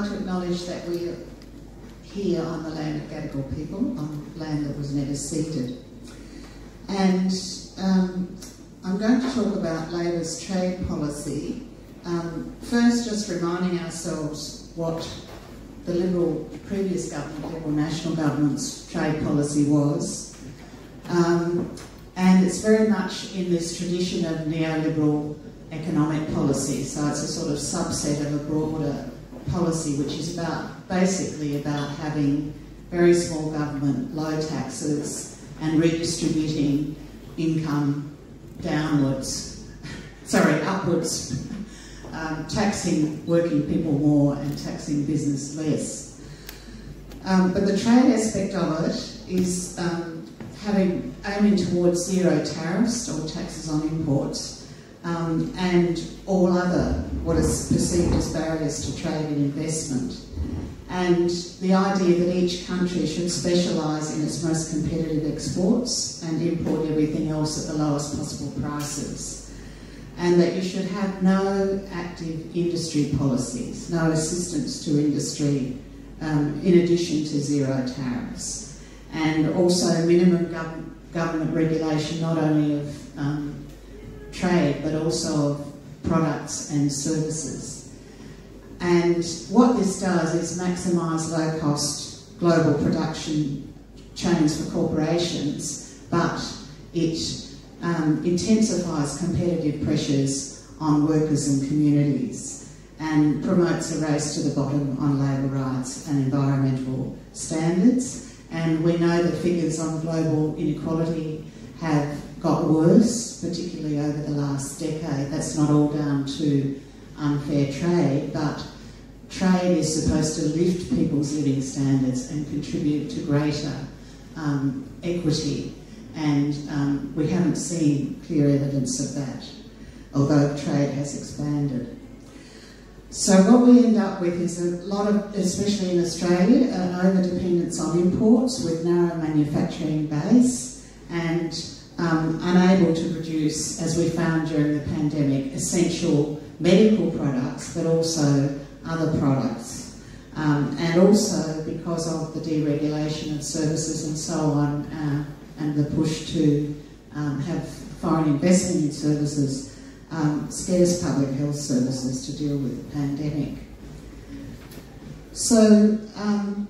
like to acknowledge that we are here on the land of Gadigal people, on land that was never ceded. And um, I'm going to talk about Labor's trade policy. Um, first, just reminding ourselves what the Liberal previous government, Liberal National Government's trade policy was. Um, and it's very much in this tradition of neoliberal economic policy. So it's a sort of subset of a broader policy which is about basically about having very small government, low taxes, and redistributing income downwards, sorry, upwards, um, taxing working people more and taxing business less. Um, but the trade aspect of it is um, having aiming towards zero tariffs or taxes on imports um, and all other what is perceived as barriers to trade and investment. And the idea that each country should specialise in its most competitive exports and import everything else at the lowest possible prices. And that you should have no active industry policies, no assistance to industry um, in addition to zero tariffs. And also minimum gov government regulation not only of um, trade, but also of products and services. And what this does is maximise low cost global production chains for corporations, but it um, intensifies competitive pressures on workers and communities and promotes a race to the bottom on labour rights and environmental standards. And we know the figures on global inequality have got worse, particularly over the last decade. That's not all down to unfair trade, but trade is supposed to lift people's living standards and contribute to greater um, equity. And um, we haven't seen clear evidence of that, although trade has expanded. So what we end up with is a lot of, especially in Australia, an over-dependence on imports with narrow manufacturing base and um, unable to produce, as we found during the pandemic, essential medical products, but also other products. Um, and also because of the deregulation of services and so on, uh, and the push to um, have foreign investment in services, um, scarce public health services to deal with the pandemic. So, um,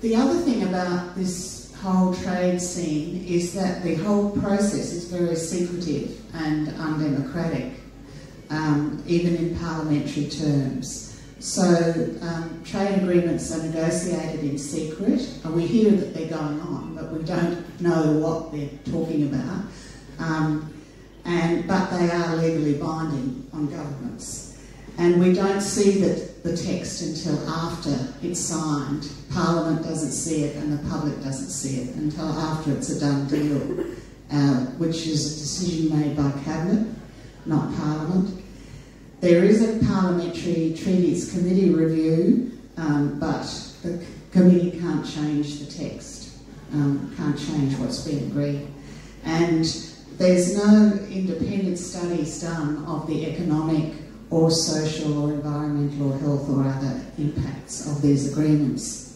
the other thing about this whole trade scene is that the whole process is very secretive and undemocratic, um, even in parliamentary terms. So um, trade agreements are negotiated in secret, and we hear that they're going on, but we don't know what they're talking about. Um, and, but they are legally binding on governments. And we don't see that the text until after it's signed. Parliament doesn't see it and the public doesn't see it until after it's a done deal, uh, which is a decision made by Cabinet, not Parliament. There is a Parliamentary Treaties Committee review, um, but the committee can't change the text, um, can't change what's been agreed. And there's no independent studies done of the economic or social or environmental or health or other impacts of these agreements.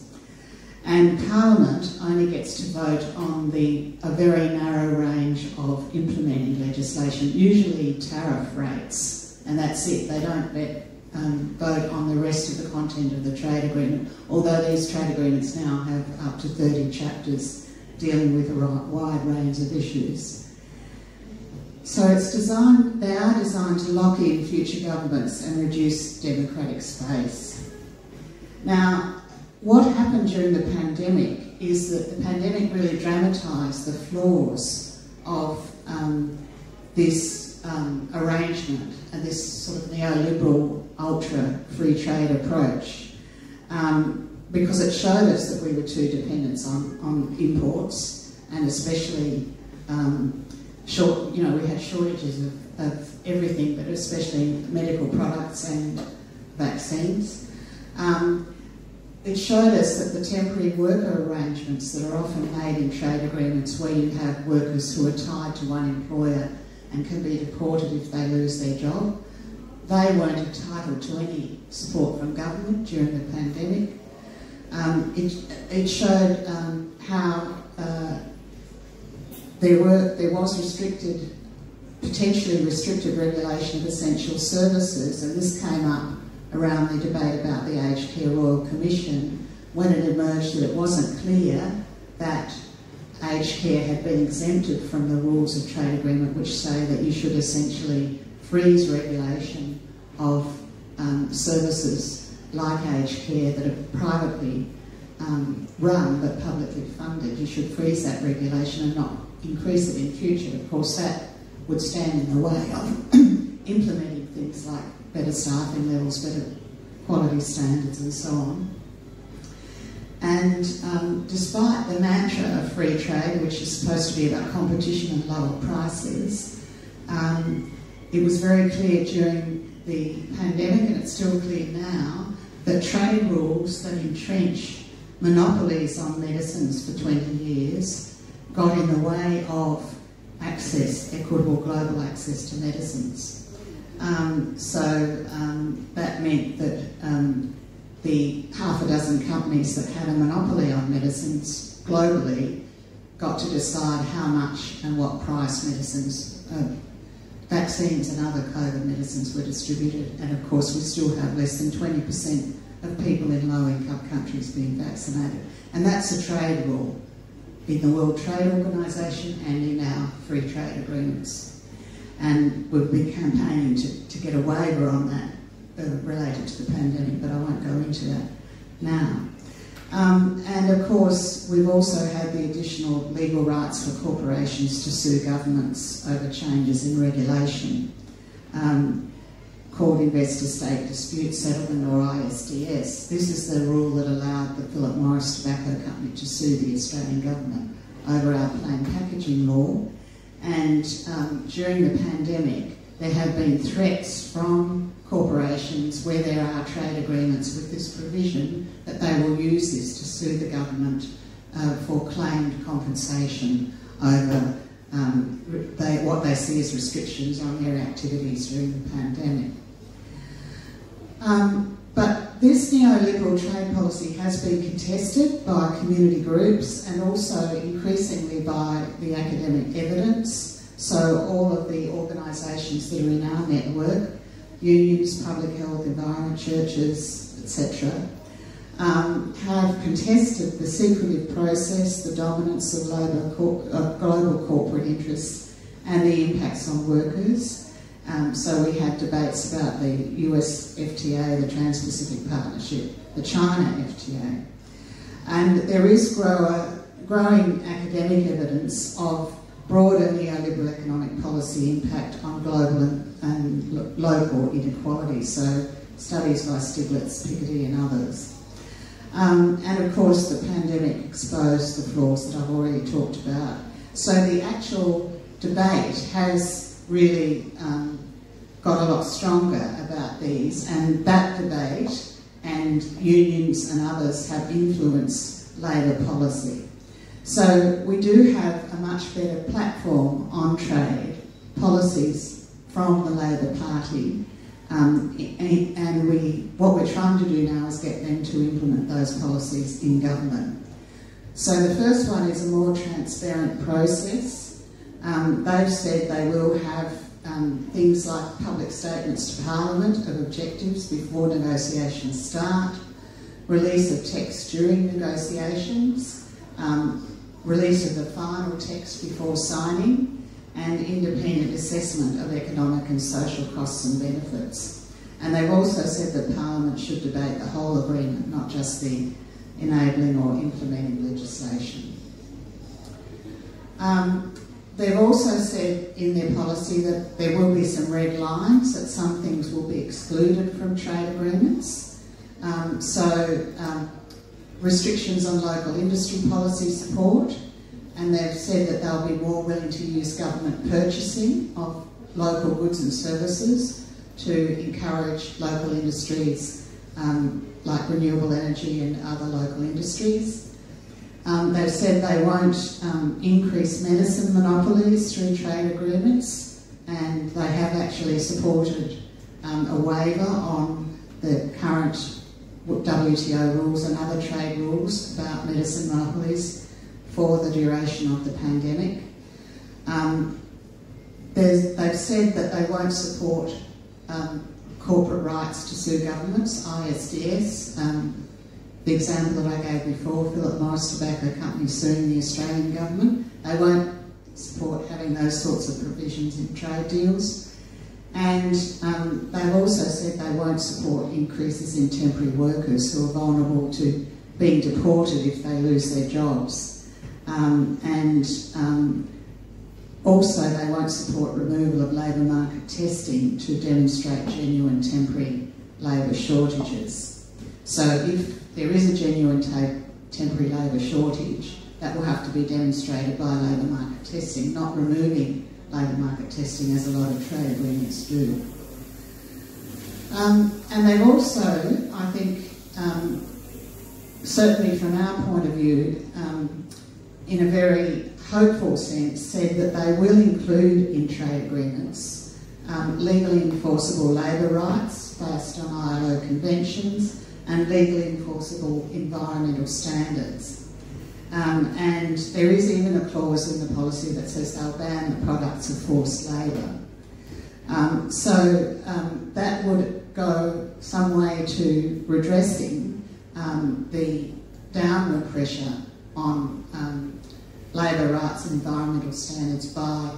And Parliament only gets to vote on the, a very narrow range of implementing legislation, usually tariff rates, and that's it. They don't let, um, vote on the rest of the content of the trade agreement, although these trade agreements now have up to 30 chapters dealing with a wide range of issues. So it's designed, they are designed to lock in future governments and reduce democratic space. Now, what happened during the pandemic is that the pandemic really dramatised the flaws of um, this um, arrangement and this sort of neoliberal ultra free trade approach um, because it showed us that we were too dependent on, on imports and especially um, short, you know, we had shortages of, of everything, but especially medical products and vaccines. Um, it showed us that the temporary worker arrangements that are often made in trade agreements where you have workers who are tied to one employer and can be deported if they lose their job, they weren't entitled to any support from government during the pandemic. Um, it, it showed um, how uh, there were there was restricted, potentially restricted regulation of essential services, and this came up around the debate about the Aged Care Royal Commission when it emerged that it wasn't clear that aged care had been exempted from the rules of trade agreement, which say that you should essentially freeze regulation of um, services like aged care that are privately um, run but publicly funded. You should freeze that regulation and not increase it in future. Of course, that would stand in the way of implementing things like better staffing levels, better quality standards, and so on. And um, despite the mantra of free trade, which is supposed to be about competition and lower prices, um, it was very clear during the pandemic, and it's still clear now, that trade rules that entrench monopolies on medicines for 20 years got in the way of access, equitable global access to medicines. Um, so um, that meant that um, the half a dozen companies that had a monopoly on medicines globally got to decide how much and what price medicines, uh, vaccines and other COVID medicines were distributed. And of course, we still have less than 20% of people in low income countries being vaccinated. And that's a trade rule in the World Trade Organization and in our free trade agreements. And we've been campaigning to, to get a waiver on that uh, related to the pandemic, but I won't go into that now. Um, and of course, we've also had the additional legal rights for corporations to sue governments over changes in regulation, um, called Investor State Dispute Settlement or ISDS. This is the rule that allowed the Philip Morris Tobacco Company to sue the Australian government over our plain packaging law. And um, during the pandemic, there have been threats from corporations where there are trade agreements with this provision that they will use this to sue the government uh, for claimed compensation over um, they, what they see as restrictions on their activities during the pandemic. Um, but this neoliberal trade policy has been contested by community groups and also increasingly by the academic evidence. So all of the organisations that are in our network unions, public health, environment, churches, etc., um, have contested the secretive process, the dominance of, cor of global corporate interests, and the impacts on workers. Um, so we had debates about the US FTA, the Trans-Pacific Partnership, the China FTA. And there is grower, growing academic evidence of broader neoliberal economic policy impact on global and, and local inequality. So studies by Stiglitz, Piketty and others. Um, and of course the pandemic exposed the flaws that I've already talked about. So the actual debate has really um, got a lot stronger about these and that debate and unions and others have influenced Labor policy. So we do have a much better platform on trade policies from the Labor Party um, and, we, what we're trying to do now is get them to implement those policies in government. So the first one is a more transparent process. Um, they've said they will have um, things like public statements to Parliament of objectives before negotiations start, release of text during negotiations, um, release of the final text before signing, and independent assessment of economic and social costs and benefits. And they've also said that Parliament should debate the whole agreement, not just the enabling or implementing legislation. Um, they've also said in their policy that there will be some red lines, that some things will be excluded from trade agreements. Um, so um, restrictions on local industry policy support, and they've said that they'll be more willing to use government purchasing of local goods and services to encourage local industries um, like renewable energy and other local industries. Um, they've said they won't um, increase medicine monopolies through trade agreements, and they have actually supported um, a waiver on the current WTO rules and other trade rules about medicine monopolies for the duration of the pandemic. Um, they've said that they won't support um, corporate rights to sue governments, ISDS. The example that I gave before, Philip Morris Tobacco Company suing the Australian government, they won't support having those sorts of provisions in trade deals. And um, they've also said they won't support increases in temporary workers who are vulnerable to being deported if they lose their jobs. Um, and um, also, they won't support removal of labour market testing to demonstrate genuine temporary labour shortages. So, if there is a genuine temporary labour shortage, that will have to be demonstrated by labour market testing, not removing labour market testing as a lot of trade agreements do. Um, and they've also, I think, um, certainly from our point of view, um, in a very hopeful sense, said that they will include in trade agreements um, legally enforceable labour rights based on ILO conventions and legally enforceable environmental standards. Um, and there is even a clause in the policy that says they'll ban the products of forced labour. Um, so um, that would go some way to redressing um, the downward pressure on um, labour rights and environmental standards by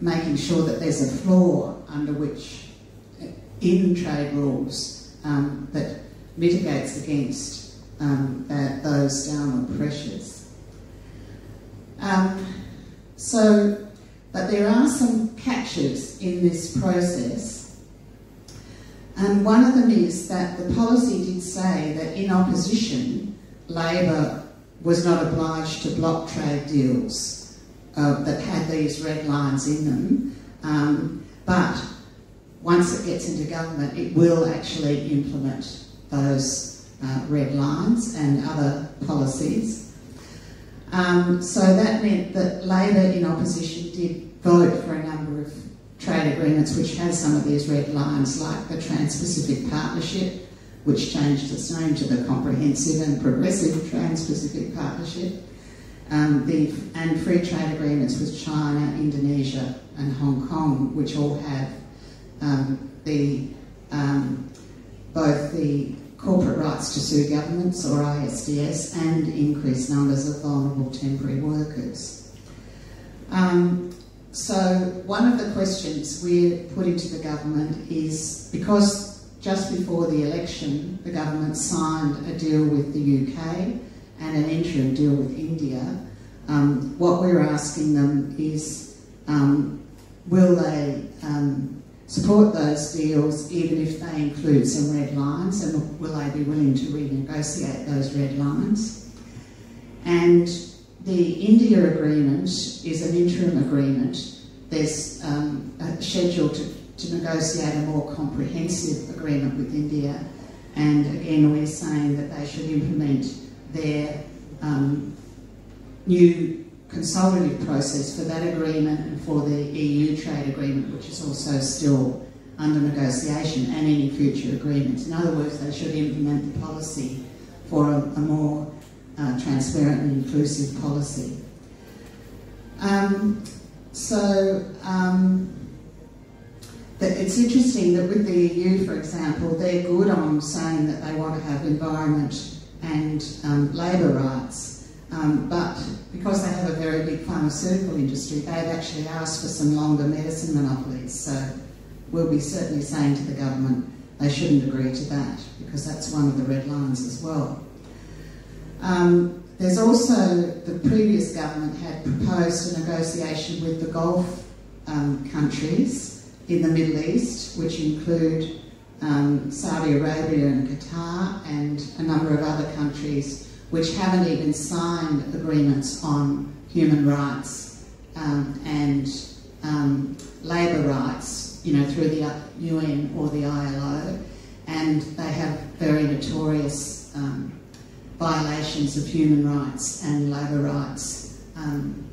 making sure that there's a floor under which, in trade rules, um, that mitigates against um, that, those downward pressures. Um, so, but there are some catches in this process. And one of them is that the policy did say that in opposition, Labor was not obliged to block trade deals uh, that had these red lines in them. Um, but once it gets into government, it will actually implement those uh, red lines and other policies. Um, so that meant that Labor in opposition did vote for a number of trade agreements which had some of these red lines, like the Trans Pacific Partnership, which changed its name to the Comprehensive and Progressive Trans-Pacific Partnership, um, the, and free trade agreements with China, Indonesia and Hong Kong, which all have um, the, um, both the corporate rights to sue governments, or ISDS, and increased numbers of vulnerable temporary workers. Um, so one of the questions we're putting to the government is, because just before the election, the government signed a deal with the UK and an interim deal with India. Um, what we're asking them is um, will they um, support those deals even if they include some red lines and will they be willing to renegotiate those red lines? And the India agreement is an interim agreement. There's um, a schedule to to negotiate a more comprehensive agreement with India. And again, we're saying that they should implement their um, new consultative process for that agreement and for the EU trade agreement, which is also still under negotiation, and any future agreements. In other words, they should implement the policy for a, a more uh, transparent and inclusive policy. Um, so, um, it's interesting that with the EU, for example, they're good on saying that they want to have environment and um, labour rights, um, but because they have a very big pharmaceutical industry, they've actually asked for some longer medicine monopolies. So we'll be certainly saying to the government they shouldn't agree to that because that's one of the red lines as well. Um, there's also, the previous government had proposed a negotiation with the Gulf um, countries in the Middle East, which include um, Saudi Arabia and Qatar and a number of other countries which haven't even signed agreements on human rights um, and um, labour rights, you know, through the UN or the ILO, and they have very notorious um, violations of human rights and labour rights. Um,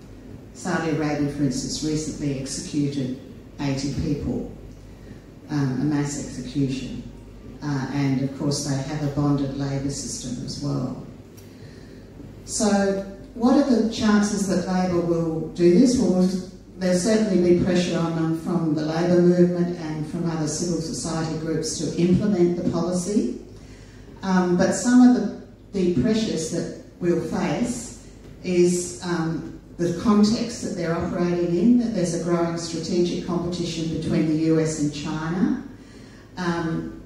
Saudi Arabia, for instance, recently executed 80 people. um, a mass execution. Uh, and of course, they have a bonded labour system as well. So, what are the chances that Labor will do this? Well, there'll certainly be pressure on them from the labour movement and from other civil society groups to implement the policy. Um, but some of the, the pressures that we'll face is um, the context that they're operating in, that there's a growing strategic competition between the US and China. Um,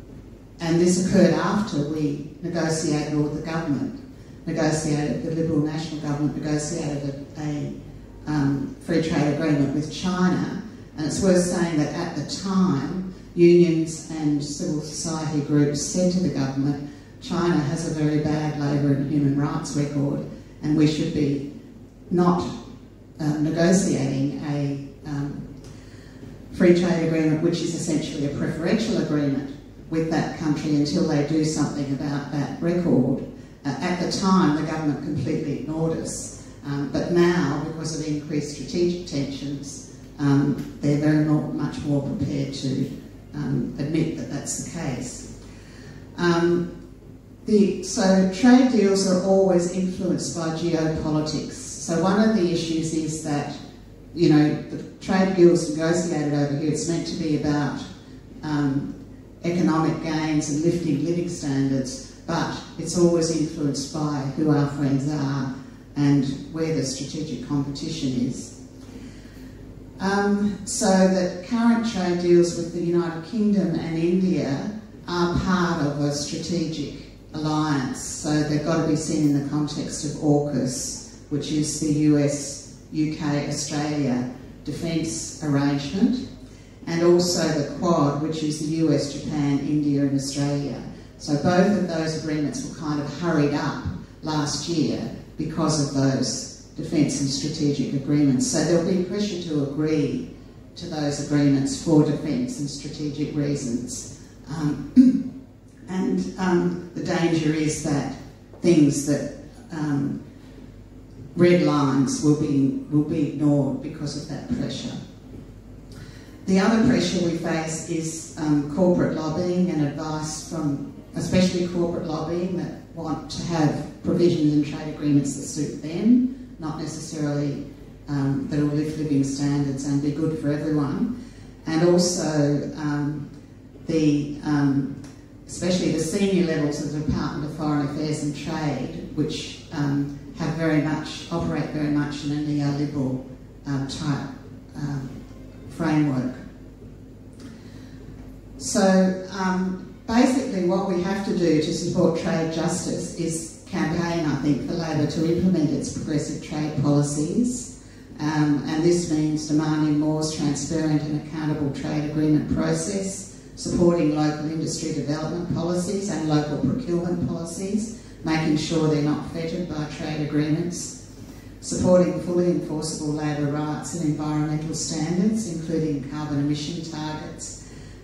and this occurred after we negotiated, with the government negotiated, the Liberal National Government negotiated a, a um, free trade agreement with China. And it's worth saying that at the time, unions and civil society groups said to the government, China has a very bad labour and human rights record, and we should be not um, negotiating a um, free trade agreement, which is essentially a preferential agreement with that country until they do something about that record. Uh, at the time, the government completely ignored us. Um, but now, because of increased strategic tensions, um, they're very more, much more prepared to um, admit that that's the case. Um, the, so trade deals are always influenced by geopolitics. So one of the issues is that, you know, the trade deals negotiated over here, it's meant to be about um, economic gains and lifting living standards, but it's always influenced by who our friends are and where the strategic competition is. Um, so that current trade deals with the United Kingdom and India are part of a strategic alliance. So they've got to be seen in the context of AUKUS, which is the US, UK, Australia defence arrangement, and also the Quad, which is the US, Japan, India, and Australia. So both of those agreements were kind of hurried up last year because of those defence and strategic agreements. So there'll be pressure to agree to those agreements for defence and strategic reasons. Um, and um, the danger is that things that um, red lines will be, will be ignored because of that pressure. The other pressure we face is um, corporate lobbying and advice from especially corporate lobbying that want to have provisions in trade agreements that suit them, not necessarily um, that will lift living standards and be good for everyone. And also um, the, um, especially the senior levels of the Department of Foreign Affairs and Trade, which um, have very much, operate very much in a neoliberal um, type um, framework. So basically what we have to do to support trade justice is campaign, I think, for Labor to implement its progressive trade policies. Um, and this means demanding more transparent and accountable trade agreement process, supporting local industry development policies and local procurement policies, making sure they're not fettered by trade agreements, supporting fully enforceable labour rights and environmental standards, including carbon emission targets,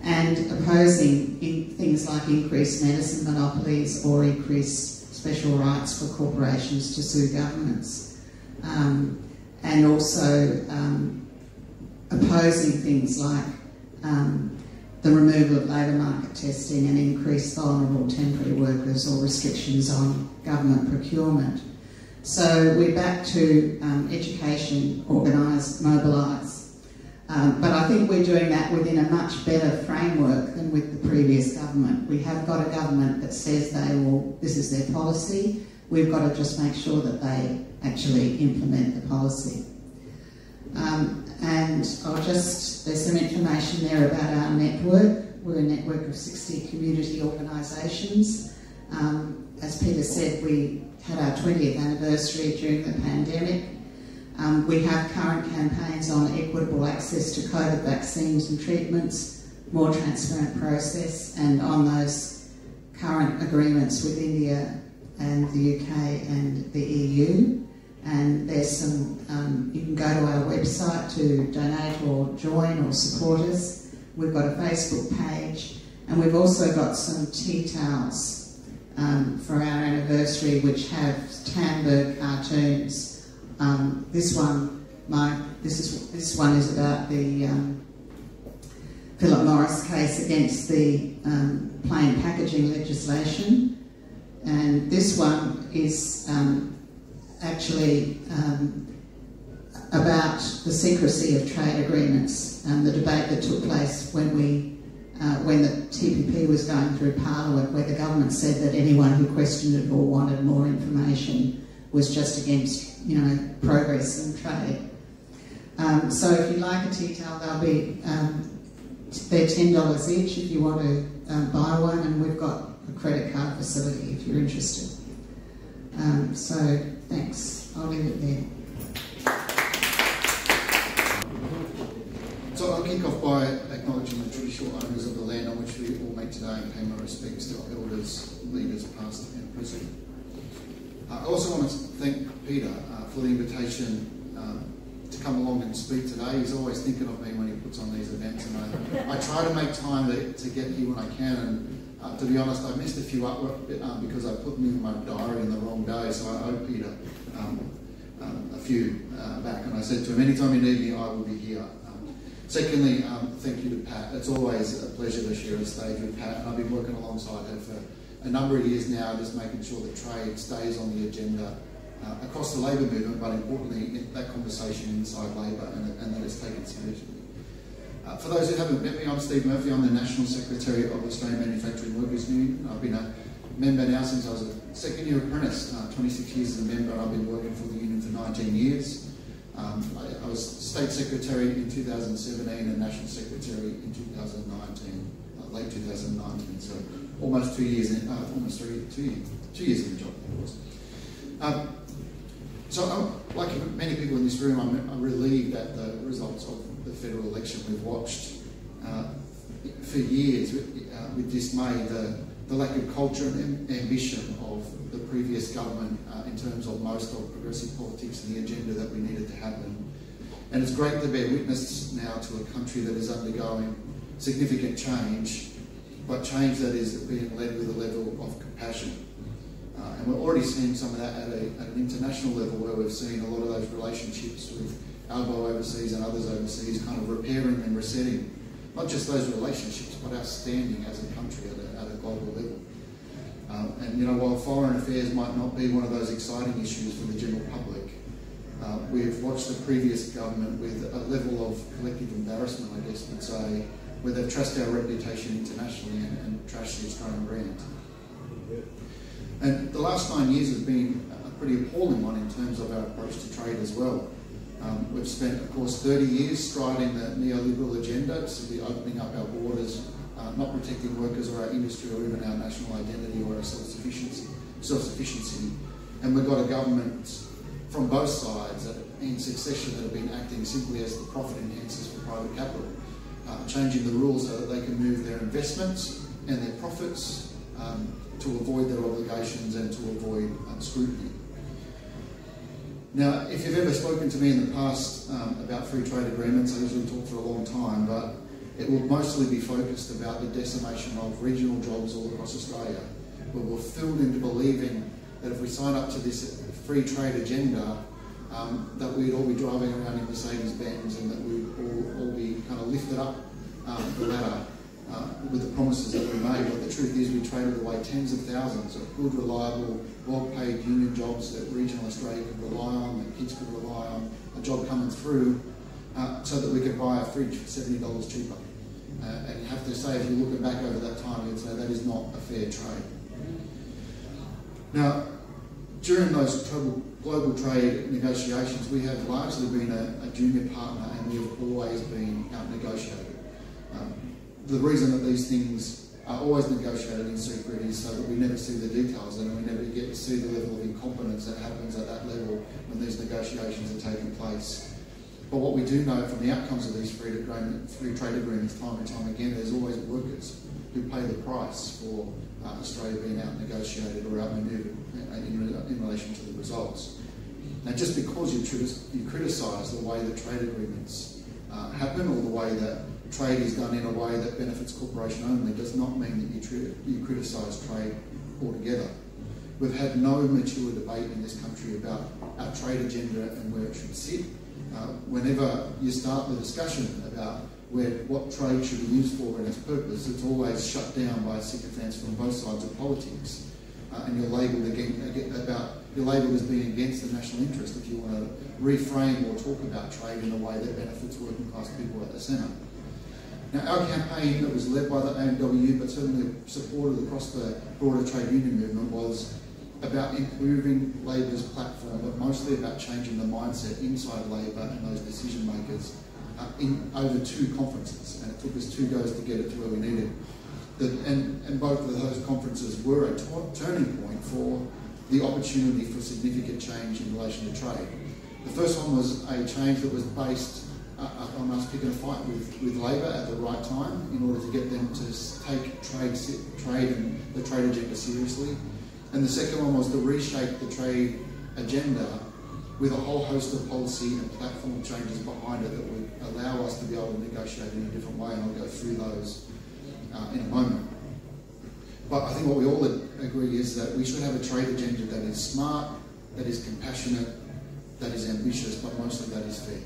and opposing things like increased medicine monopolies or increased special rights for corporations to sue governments. Um, and also um, opposing things like um, the removal of labour market testing and increased vulnerable temporary workers or restrictions on government procurement. So we're back to um, education, organise, mobilise, um, but I think we're doing that within a much better framework than with the previous government. We have got a government that says they will, this is their policy. We've got to just make sure that they actually implement the policy. Um, and I'll just, there's some information there about our network. We're a network of 60 community organisations. Um, as Peter said, we had our 20th anniversary during the pandemic. Um, we have current campaigns on equitable access to COVID vaccines and treatments, more transparent process, and on those current agreements with India and the UK and the EU. And there's some, um, you can go to our website to donate or join or support us. We've got a Facebook page, and we've also got some tea towels um, for our anniversary, which have Tandberg cartoons um, this one, my this is this one is about the um, Philip Morris case against the um, plain packaging legislation. And this one is um, actually um, about the secrecy of trade agreements and the debate that took place when we uh, when the TPP was going through Parliament, where the government said that anyone who questioned it or wanted more information was just against, you know, progress and trade. Um, so if you like a tea towel, they'll be um, they're ten dollars each if you want to uh, buy one, and we've got a credit card facility if you're interested. Um, so thanks. I'll leave it there. So I'll kick off by acknowledging the traditional owners of the land on which we all meet today and pay my respects to our elders, leaders past and present. Uh, I also want to thank Peter uh, for the invitation um, to come along and speak today. He's always thinking of me when he puts on these events and I, I try to make time to, to get here when I can and uh, to be honest, I missed a few up uh, because I put them in my diary in the wrong day, so I owe Peter um, um, a few uh, back and I said to him, anytime you need me, I will be here. Secondly, um, thank you to Pat. It's always a pleasure to share a stage with Pat, and I've been working alongside her for a number of years now, just making sure that trade stays on the agenda uh, across the labour movement, but importantly, that conversation inside Labor and, and that it's taken seriously. Uh, for those who haven't met me, I'm Steve Murphy. I'm the National Secretary of the Australian Manufacturing Workers Union. I've been a member now since I was a second year apprentice, uh, 26 years as a member, I've been working for the union for 19 years. Um, I, I, was State Secretary in 2017 and National Secretary in 2019, uh, late 2019, so almost two years, in, uh, almost three, two, two years in the job, of course. Um, so, uh, like many people in this room, I'm, I'm, relieved at the results of the federal election. We've watched uh, for years with, uh, with dismay the, the lack of culture and ambition of the previous government uh, in terms of most of progressive politics and the agenda that we needed to happen. And it's great to bear witness now to a country that is undergoing significant change, but change that is that being led with a level of compassion. Uh, and we're already seeing some of that at, a, at, an international level where we've seen a lot of those relationships with Albo overseas and others overseas kind of repairing and resetting not just those relationships, but our standing as a country at a, at a global level. Um, and you know, while foreign affairs might not be one of those exciting issues for the general public, uh, we've watched the previous government with a level of collective embarrassment, I guess would say, where they've trashed our reputation internationally and, and trashed the Australian brand. And the last nine years have been a pretty appalling one in terms of our approach to trade as well. Um, we've spent, of course, 30 years striding the neoliberal agenda, simply opening up our borders uh, not protecting workers or our industry or even our national identity or our self-sufficiency. Self-sufficiency. And we've got a government from both sides that, in succession that have been acting simply as the profit enhancers for private capital, uh, changing the rules so that they can move their investments and their profits um, to avoid their obligations and to avoid um, scrutiny. Now, if you've ever spoken to me in the past um, about free trade agreements, I usually talk for a long time, but it will mostly be focused about the decimation of regional jobs all across Australia, where we're filled into believing that if we sign up to this free trade agenda, um, that we'd all be driving around in Mercedes Benz and that we'd all, all be kind of lifted up um, the ladder uh, with the promises that we made. But the truth is, we traded away tens of thousands of good, reliable, well-paid union jobs that regional Australia could rely on, that kids could rely on, a job coming through, uh, so that we could buy a fridge for $70 cheaper. Uh, and you have to say, if you look back over that time, you'd say that is not a fair trade. Now, during those global, global trade negotiations, we have largely been a, a junior partner and we have always been out negotiated. Um, the reason that these things are always negotiated in secret is so that we never see the details and we never get to see the level of incompetence that happens at that level when these negotiations are taking place. But what we do know from the outcomes of these free, free trade agreements time and time again, there's always workers who pay the price for uh, Australia being out negotiated or outmaneuvered in, in relation to the results. Now, just because you, you criticise the way that trade agreements uh, happen or the way that trade is done in a way that benefits corporation only does not mean that you, you criticise trade altogether. We've had no mature debate in this country about our trade agenda and where it should sit. Uh, whenever you start the discussion about where what trade should be used for and its purpose, it's always shut down by sycophants from both sides of politics, uh, and you're labelled again, about you're labelled as being against the national interest if you want to reframe or talk about trade in a way that benefits working class people at the centre. Now, our campaign that was led by the AMWU, but certainly supported across the broader trade union movement, was about improving Labor's platform, but mostly about changing the mindset inside Labor and those decision makers in over two conferences. And it took us two goes to get it to where we needed. The, and, and both of those conferences were a turning point for the opportunity for significant change in relation to trade. The first one was a change that was based uh, on us picking a fight with, with Labor at the right time in order to get them to take trade, trade and the trade agenda seriously. And the second one was to reshape the trade agenda with a whole host of policy and platform changes behind it that would allow us to be able to negotiate in a different way, and I'll go through those uh, in a moment. But I think what we all agree is that we should have a trade agenda that is smart, that is compassionate, that is ambitious, but mostly that is fair.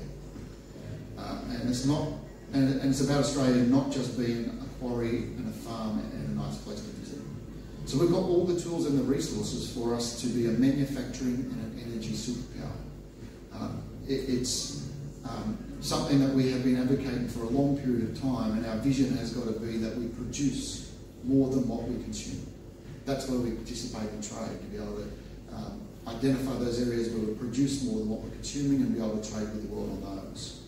Uh, and it's not, and, and, it's about Australia not just being a quarry and a farm and a nice place to visit. So we've got all the tools and the resources for us to be a manufacturing and an energy superpower. Um, it, it's um, something that we have been advocating for a long period of time, and our vision has got to be that we produce more than what we consume. That's where we participate in trade, to be able to um, identify those areas where we produce more than what we're consuming and be able to trade with the world on those.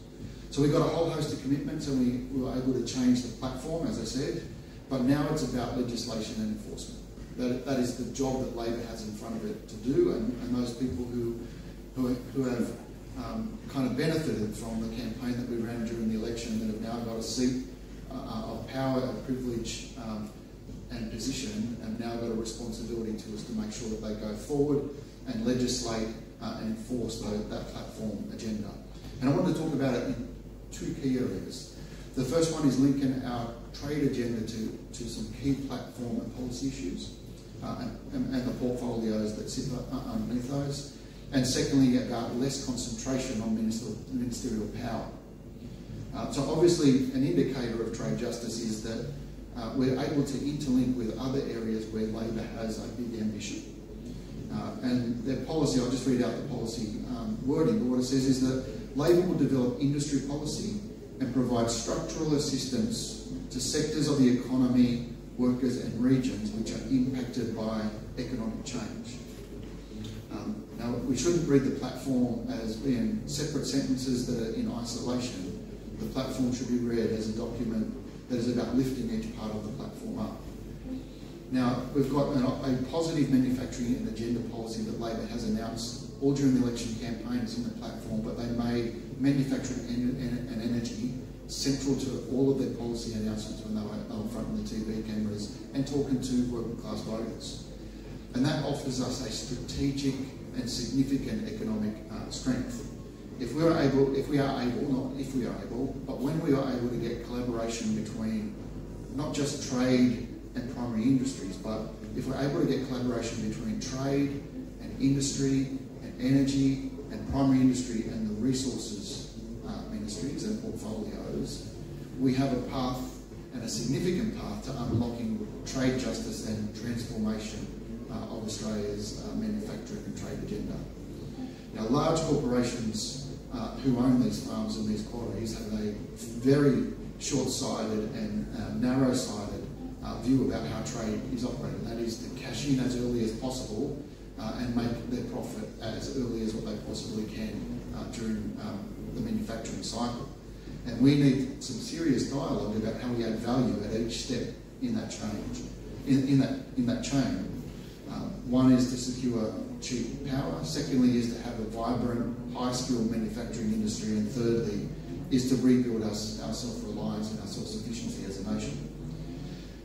So we got a whole host of commitments and we, we were able to change the platform, as I said, but now it's about legislation and enforcement. That, that is the job that Labor has in front of it to do, and, and those people who, who, who have um, kind of benefited from the campaign that we ran during the election that have now got a seat uh, of power and privilege um, and position and now got a responsibility to us to make sure that they go forward and legislate uh, and enforce the, that platform agenda. And I wanted to talk about it in two key areas. The first one is linking our trade agenda to, to some key platform and policy issues uh, and, and, the portfolios that sit underneath those. And secondly, about less concentration on ministerial, power. Uh, so obviously an indicator of trade justice is that uh, we're able to interlink with other areas where Labor has a big ambition. Uh, and their policy, I'll just read out the policy um, wording, but what it says is that Labor will develop industry policy and provide structural assistance to sectors of the economy, workers and regions which are impacted by economic change. Um, now, we shouldn't read the platform as being separate sentences that are in isolation. The platform should be read as a document that is about lifting each part of the platform up. Now, we've got a positive manufacturing and agenda policy that Labor has announced all during the election campaigns in the platform, but they made manufacturing and, and energy central to all of their policy announcements when they were in front of the TV cameras and talking to working class voters. And that offers us a strategic and significant economic uh, strength. If we are able, if we are able, not if we are able, but when we are able to get collaboration between not just trade and primary industries, but if we're able to get collaboration between trade and industry and energy and primary industry and the resources uh, ministries and portfolios, we have a path and a significant path to unlocking trade justice and transformation uh, of Australia's uh, manufacturing and trade agenda. Now, large corporations uh, who own these farms and these quarries have a very short-sighted and uh, narrow-sighted uh, view about how trade is operating. That is to cash in as early as possible and make their profit as early as what they possibly can during um, the manufacturing cycle. And we need some serious dialogue about how we add value at each step in that change, in, in that in that chain. Um, one is to secure cheap power. Secondly, is to have a vibrant, high-skilled manufacturing industry, and thirdly, is to rebuild us, our self-reliance and our self-sufficiency as a nation.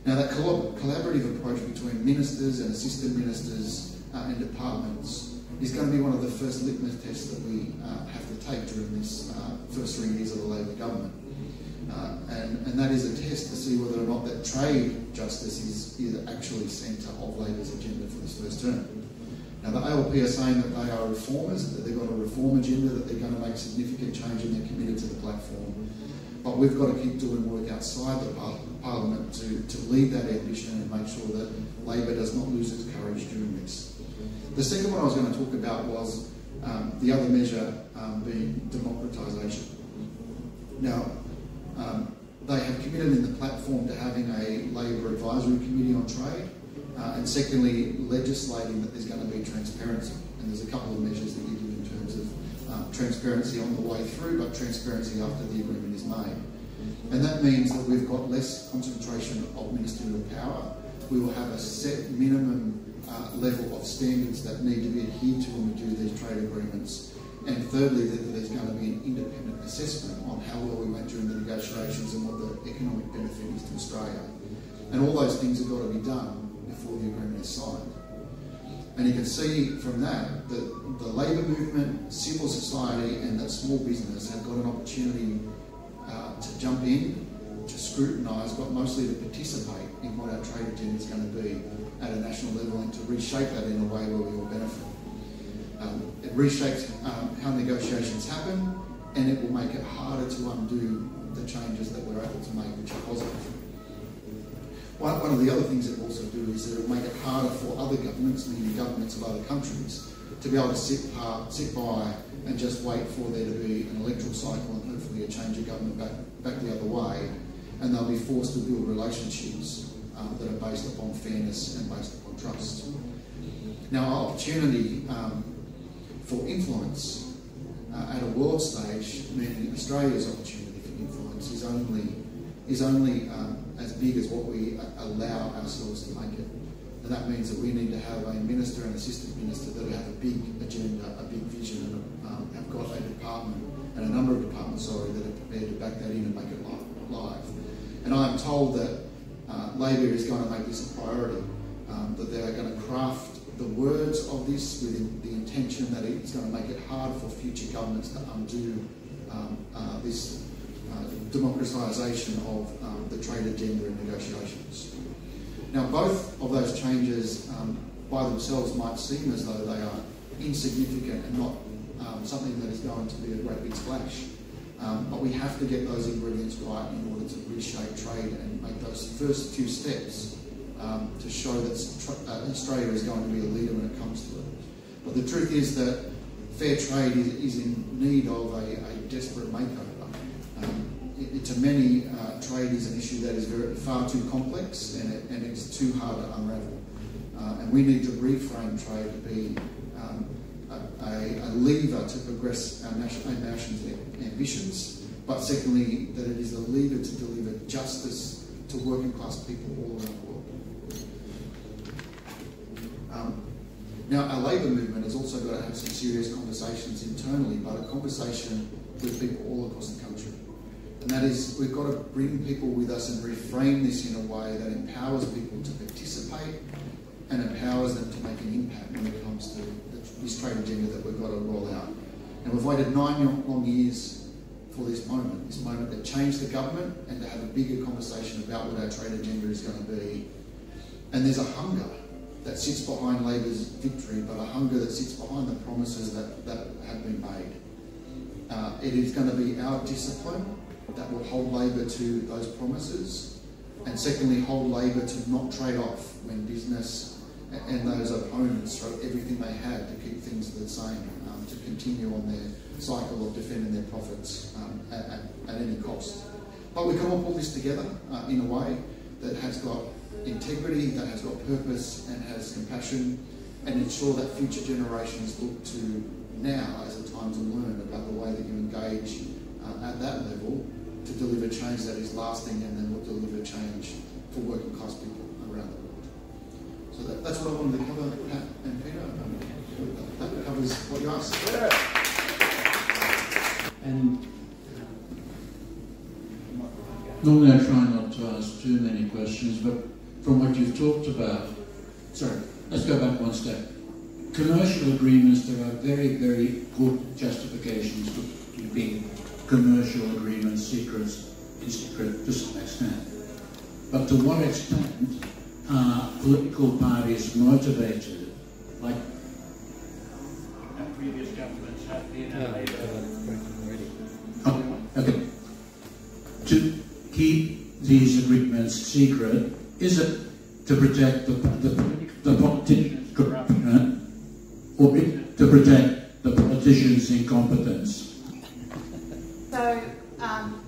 Now, that collaborative approach between ministers and assistant ministers uh, and departments is going to be one of the first litmus tests that we uh, have to take during this uh, first three years of the Labor government. Uh, and, and that is a test to see whether or not that trade justice is, is actually centre of Labor's agenda for this first term. Now, the ALP are saying that they are reformers, that they've got a reform agenda, that they're going to make significant change and they're committed to the platform. But we've got to keep doing work outside the par- Parliament to, to lead that ambition and make sure that Labor does not lose its courage during this. The second one I was going to talk about was um, the other measure um, being democratisation. Now, um, they have committed in the platform to having a Labor advisory committee on trade, uh, and secondly, legislating that there's going to be transparency. And there's a couple of measures that you do in terms of uh, transparency on the way through, but transparency after the agreement is made. And that means that we've got less concentration of ministerial power. We will have a set minimum uh, level of standards that need to be adhered to when we do these trade agreements. And thirdly, that there's going to be an independent assessment on how well we went during the negotiations and what the economic benefit is to Australia. And all those things have got to be done before the agreement is signed. And you can see from that that the labour movement, civil society, and that small business have got an opportunity uh, to jump in, to scrutinise, but mostly to participate in what our trade agenda is going to be at a national level and to reshape that in a way where we all benefit. Um, it reshapes um, how negotiations happen and it will make it harder to undo the changes that we're able to make, which are positive. One, of the other things it will also do is that it will make it harder for other governments, meaning governments of other countries, to be able to sit, part, sit by and just wait for there to be an electoral cycle and hopefully a change of government back, back the other way, and they'll be forced to build relationships um, that are based upon fairness and based upon trust. Now, our opportunity um, for influence uh, at a world stage, meaning Australia's opportunity for influence, is only is only um, as big as what we allow ourselves to make it. And that means that we need to have a minister and assistant minister that have a big agenda, a big vision, and um, have got a department and a number of departments, sorry, that are prepared to back that in and make it live. And I am told that uh, Labor is going to make this a priority, um, that they are going to craft the words of this with the intention that it's going to make it hard for future governments to undo um, uh, this uh, democratisation of um, the trade agenda and negotiations. Now, both of those changes um, by themselves might seem as though they are insignificant and not um, something that is going to be a great big splash. Um, but we have to get those ingredients right in order to reshape trade and make those first few steps um, to show that uh, Australia is going to be a leader when it comes to it. But the truth is that fair trade is, is in need of a, a desperate makeover. Um, it, it, to many, uh, trade is an issue that is very, far too complex and, it, and it's too hard to unravel. Uh, and we need to reframe trade to be um, a, a, lever to progress our, nation, our nation's ambitions, but secondly, that it is a lever to deliver justice to working class people all around the world. Um, now, our labour movement has also got to have some serious conversations internally, but a conversation with people all across the country. And that is, we've got to bring people with us and reframe this in a way that empowers people to participate and empowers them to make an impact when it comes to this trade agenda that we've got to roll out. And we've waited nine long years for this moment, this moment that changed the government and to have a bigger conversation about what our trade agenda is going to be. And there's a hunger that sits behind Labor's victory, but a hunger that sits behind the promises that, that have been made. Uh, it is going to be our discipline that will hold Labor to those promises, and secondly, hold Labor to not trade off when business and those opponents throw everything they had to keep things the same, um, to continue on their cycle of defending their profits um, at, at, at, any cost. But we can all pull this together uh, in a way that has got integrity, that has got purpose and has compassion, and ensure that future generations look to now as a time to learn about the way that you engage uh, at that level to deliver change that is lasting and then will deliver change for working class people around the world. So that, that's what I wanted to cover, Pat and Peter. Um, that covers what you asked. Yeah. And normally I try not to ask too many questions, but from what you've talked about, sorry, let's go back one step. Commercial agreements, there are very, very good justifications for keeping commercial agreements secrets in secret to some extent. But to what extent are political parties motivated, like previous governments have been a Labour already. Oh, okay. To keep these agreements secret, is it to protect the, the, the politicians' corruption or to protect the politicians' incompetence? So, um,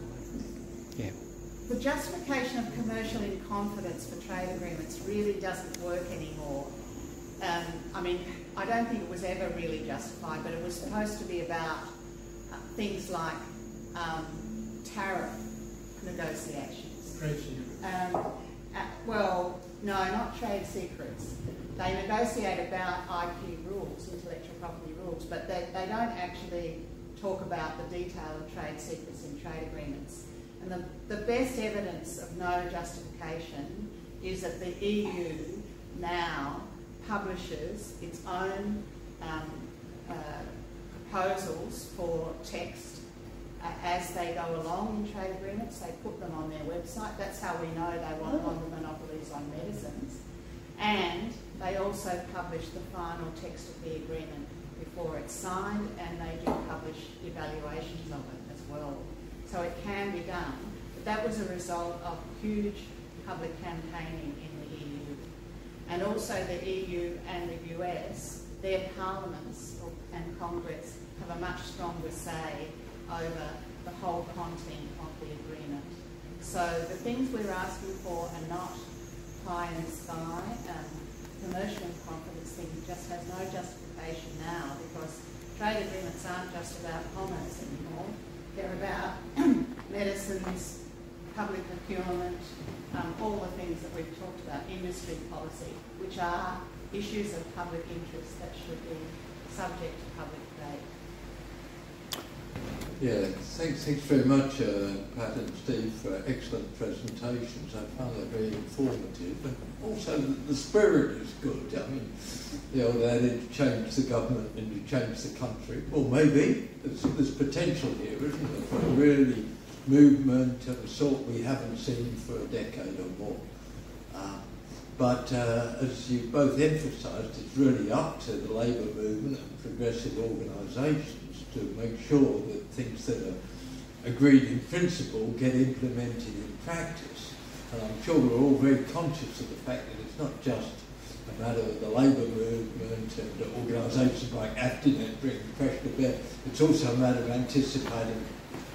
yeah. the justification of commercial in confidence for trade agreements really doesn't work anymore. Um, I mean, I don't think it was ever really justified, but it was supposed to be about uh, things like um, tariff negotiations. Um, well, no, not trade secrets. They negotiate about IP rules, intellectual property rules, but they, they don't actually talk about the detail of trade secrets in trade agreements. And the, the best evidence of no justification is that the EU now publishes its own um, uh, proposals for text uh, as they go along in trade agreements. They put them on their website. That's how we know they want oh. longer monopolies on medicines. And they also publish the final text of the agreement before it's signed, and they do publish evaluations of it as well. So it can be done. But that was a result of huge public campaigning in the EU. and also the EU and the US, their parliaments and Congress have a much stronger say over the whole content of the agreement. So the things we're asking for are not pie in the sky. Um, commercial and just has no justification now because trade agreements aren't just about commerce anymore. They're about medicines, public procurement, um, all the things that we've talked about, industry policy, which are issues of public interest that should be subject to public. Yeah, thanks, thanks very much, uh, Pat and Steve, for excellent presentations. I found that very informative. And also, the, spirit is good. I mean, the old adage, change the government and you change the country. Well, maybe. There's, there's potential here, isn't there, for really movement of a sort we haven't seen for a decade or more. Uh, but uh, as you both emphasised, it's really up to the labour movement and progressive organisations to make sure that things that are agreed in principle get implemented in practice. And I'm sure we're all very conscious of the fact that it's not just a matter of the labour movement and organisations like AFTINET bringing pressure to bear. It's also a matter of anticipating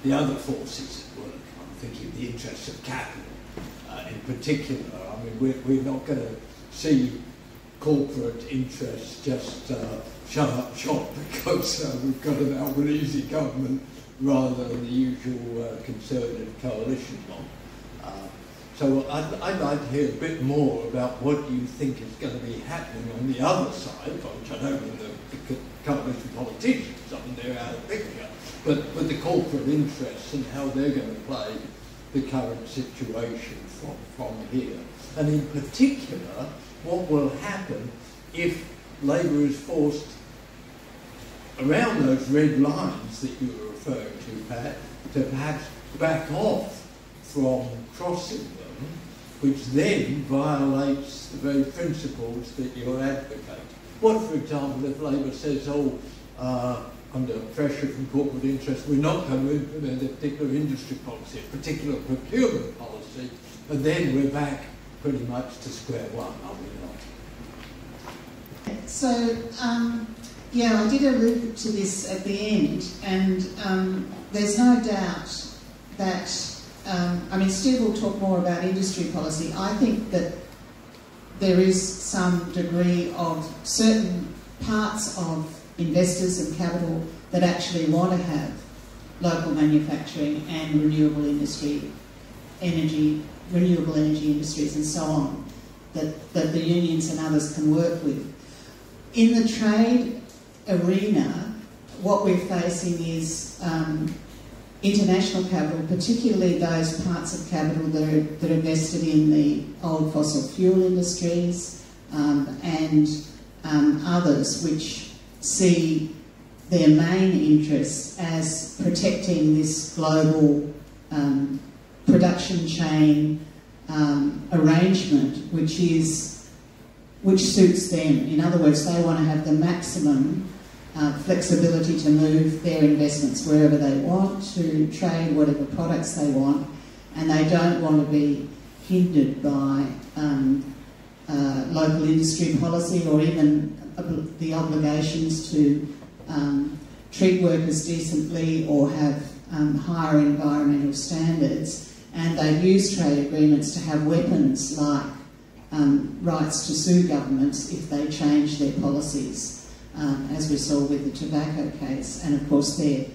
the other forces at work. I'm thinking of the interests of capital uh, in particular. I mean, we're, we're not going to see corporate interests just uh, shut up shop because uh, we've got an Albanese government rather than the usual uh, Conservative coalition one. Uh, so I'd, I'd, like to hear a bit more about what you think is going to be happening on the other side, which I know mean the, the coalition politicians, I mean they're out of the picture but, but the corporate interests and how they're going to play the current situation from, from here. And in particular, what will happen if Labour is forced around those red lines that you were referring to, Pat, to perhaps back off from crossing them, which then violates the very principles that you're advocating. What, for example, if Labour says, oh, uh, under pressure from corporate interests, we're not going to implement a particular industry policy, a particular procurement policy, and then we're back pretty much to square one, are we not? So, um, yeah, I did allude to this at the end, and um, there's no doubt that, um, I mean, Steve will talk more about industry policy. I think that there is some degree of certain parts of investors and capital that actually want to have local manufacturing and renewable industry, energy, renewable energy industries and so on, that, that the unions and others can work with. In the trade arena, what we're facing is um, international capital, particularly those parts of capital that are, that are in the old fossil fuel industries um, and um, others, which see their main interests as protecting this global um, production chain um, arrangement, which is which suits them. In other words, they want to have the maximum flexibility to move their investments wherever they want, to trade whatever products they want, and they don't want to be hindered by um, uh, local industry policy or even the obligations to um, treat workers decently or have um, higher environmental standards. And they use trade agreements to have weapons like um, rights to sue governments if they change their policies, um, as we saw with the tobacco case. And of course, there,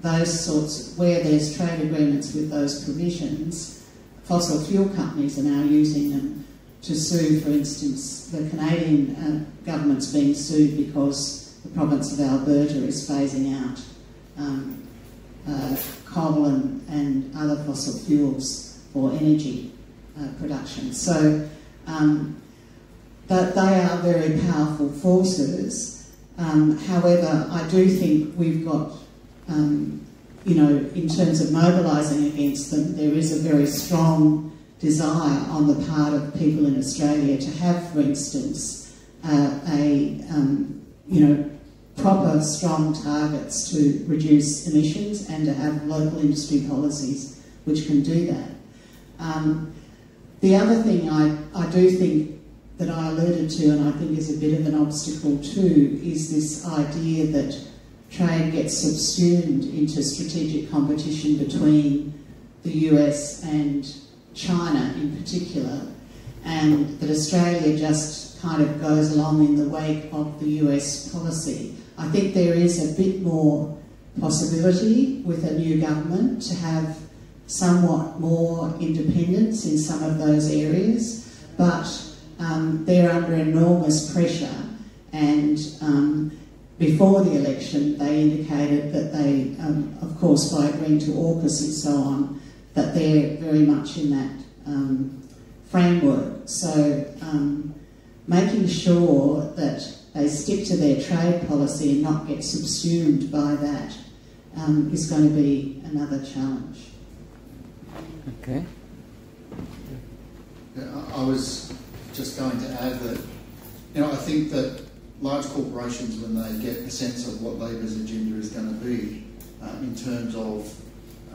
those sorts, where there's trade agreements with those provisions, fossil fuel companies are now using them to sue, for instance, the Canadian uh, government's being sued because the province of Alberta is phasing out um, uh, coal and, and other fossil fuels for energy uh, production. So um, that they are very powerful forces. Um, however, I do think we've got, um, you know, in terms of mobilising against them, there is a very strong desire on the part of people in Australia to have, for instance, uh, a, um, you know, proper strong targets to reduce emissions and to have local industry policies which can do that. Um, the other thing I, I do think that I alluded to, and I think is a bit of an obstacle too, is this idea that trade gets subsumed into strategic competition between the US and China in particular, and that Australia just kind of goes along in the wake of the US policy. I think there is a bit more possibility with a new government to have somewhat more independence in some of those areas, but um, they're under enormous pressure. And um, before the election, they indicated that they, um, of course, by agreeing to AUKUS and so on, that they're very much in that um, framework. So um, making sure that they stick to their trade policy and not get subsumed by that um, is going to be another challenge. Okay. Yeah, I was just going to add that, you know, I think that large corporations, when they get a sense of what Labor's agenda is going to be uh, in terms of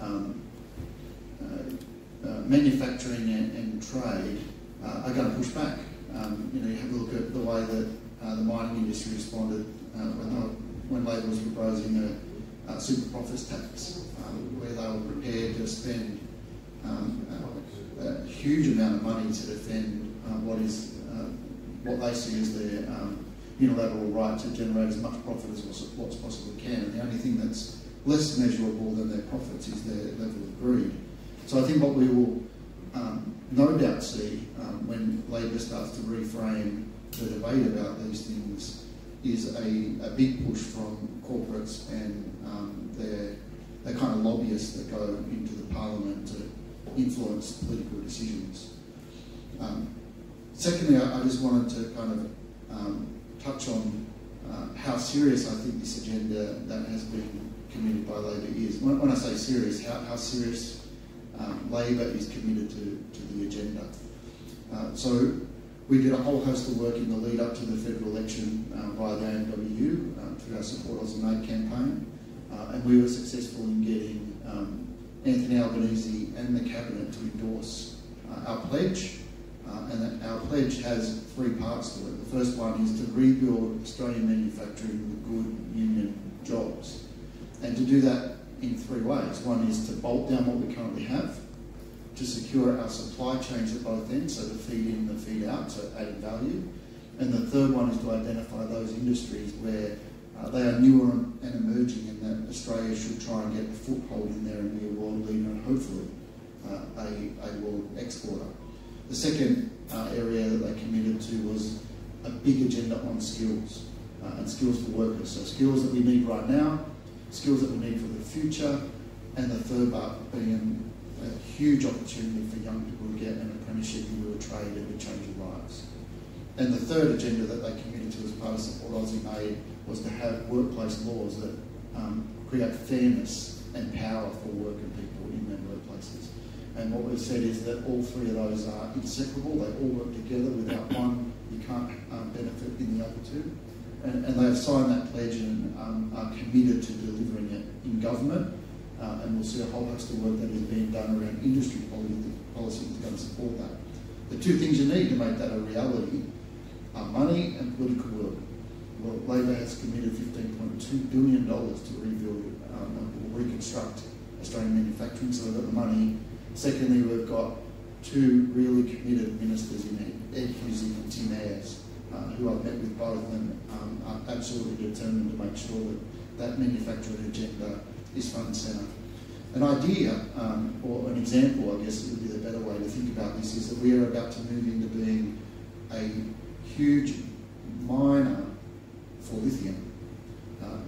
um, uh, uh, manufacturing and, and trade, uh, are going to push back. Um, you know, you have a look at the way that uh, the mining industry responded uh, when, were, when Labor was proposing a, super profits tax, um, where they were prepared to spend um, a, huge amount of money to defend what is uh, what they see as their um, unilateral right to generate as much profit as what's possibly can. And the only thing that's less measurable than their profits is their level of greed. So I think what we will um, no doubt see um, when Labor starts to reframe the debate about these things is a, a big push from corporates and um, their, their kind of lobbyists that go into the parliament to influence political decisions. Um, secondly, I, I, just wanted to kind of um, touch on uh, how serious I think this agenda that has been committed by Labor is. When, when I say serious, how, how serious um, Labor is committed to, to the agenda. Uh, so we did a whole host of work in the lead up to the federal election uh, via the AMWU uh, through our Support Aussie Made campaign, uh, and we were successful in getting um, Anthony Albanese and the Cabinet to endorse uh, our pledge. Uh, and our pledge has three parts to it. The first one is to rebuild Australian manufacturing with good union jobs. And to do that in three ways. One is to bolt down what we currently have, to secure our supply chains at both ends, so to feed in the feed out, so adding value. And the third one is to identify those industries where uh, they are newer and emerging and that Australia should try and get a foothold in there and be a world leader and hopefully uh, a, a world exporter. The second uh, area that they committed to was a big agenda on skills uh, and skills for workers. So skills that we need right now, skills that we need for the future, and the third part being a huge opportunity for young people to get an apprenticeship into a trade and to change their lives. And the third agenda that they committed to as part of Support Aussie Made was to have workplace laws that um, create fairness and power for working people. And what we've said is that all three of those are inseparable. They all work together. Without one, you can't um, benefit in the other two. and, and they've signed that pledge and um, are committed to delivering it in government. Uh, and we'll see a whole host of work that is being done around industry policy, policy to go and support that. The two things you need to make that a reality are money and political will. Well, Labor has committed $15.2 billion to rebuild um, or reconstruct Australian manufacturing, so they've got the money. Secondly, we've got two really committed ministers in Ed Husic and Tim Ayres, uh, who I've met with both and um, are absolutely determined to make sure that that manufacturing agenda is front and centre. An idea, um, or an example, I guess would be the better way to think about this, is that we are about to move into being a huge miner for lithium,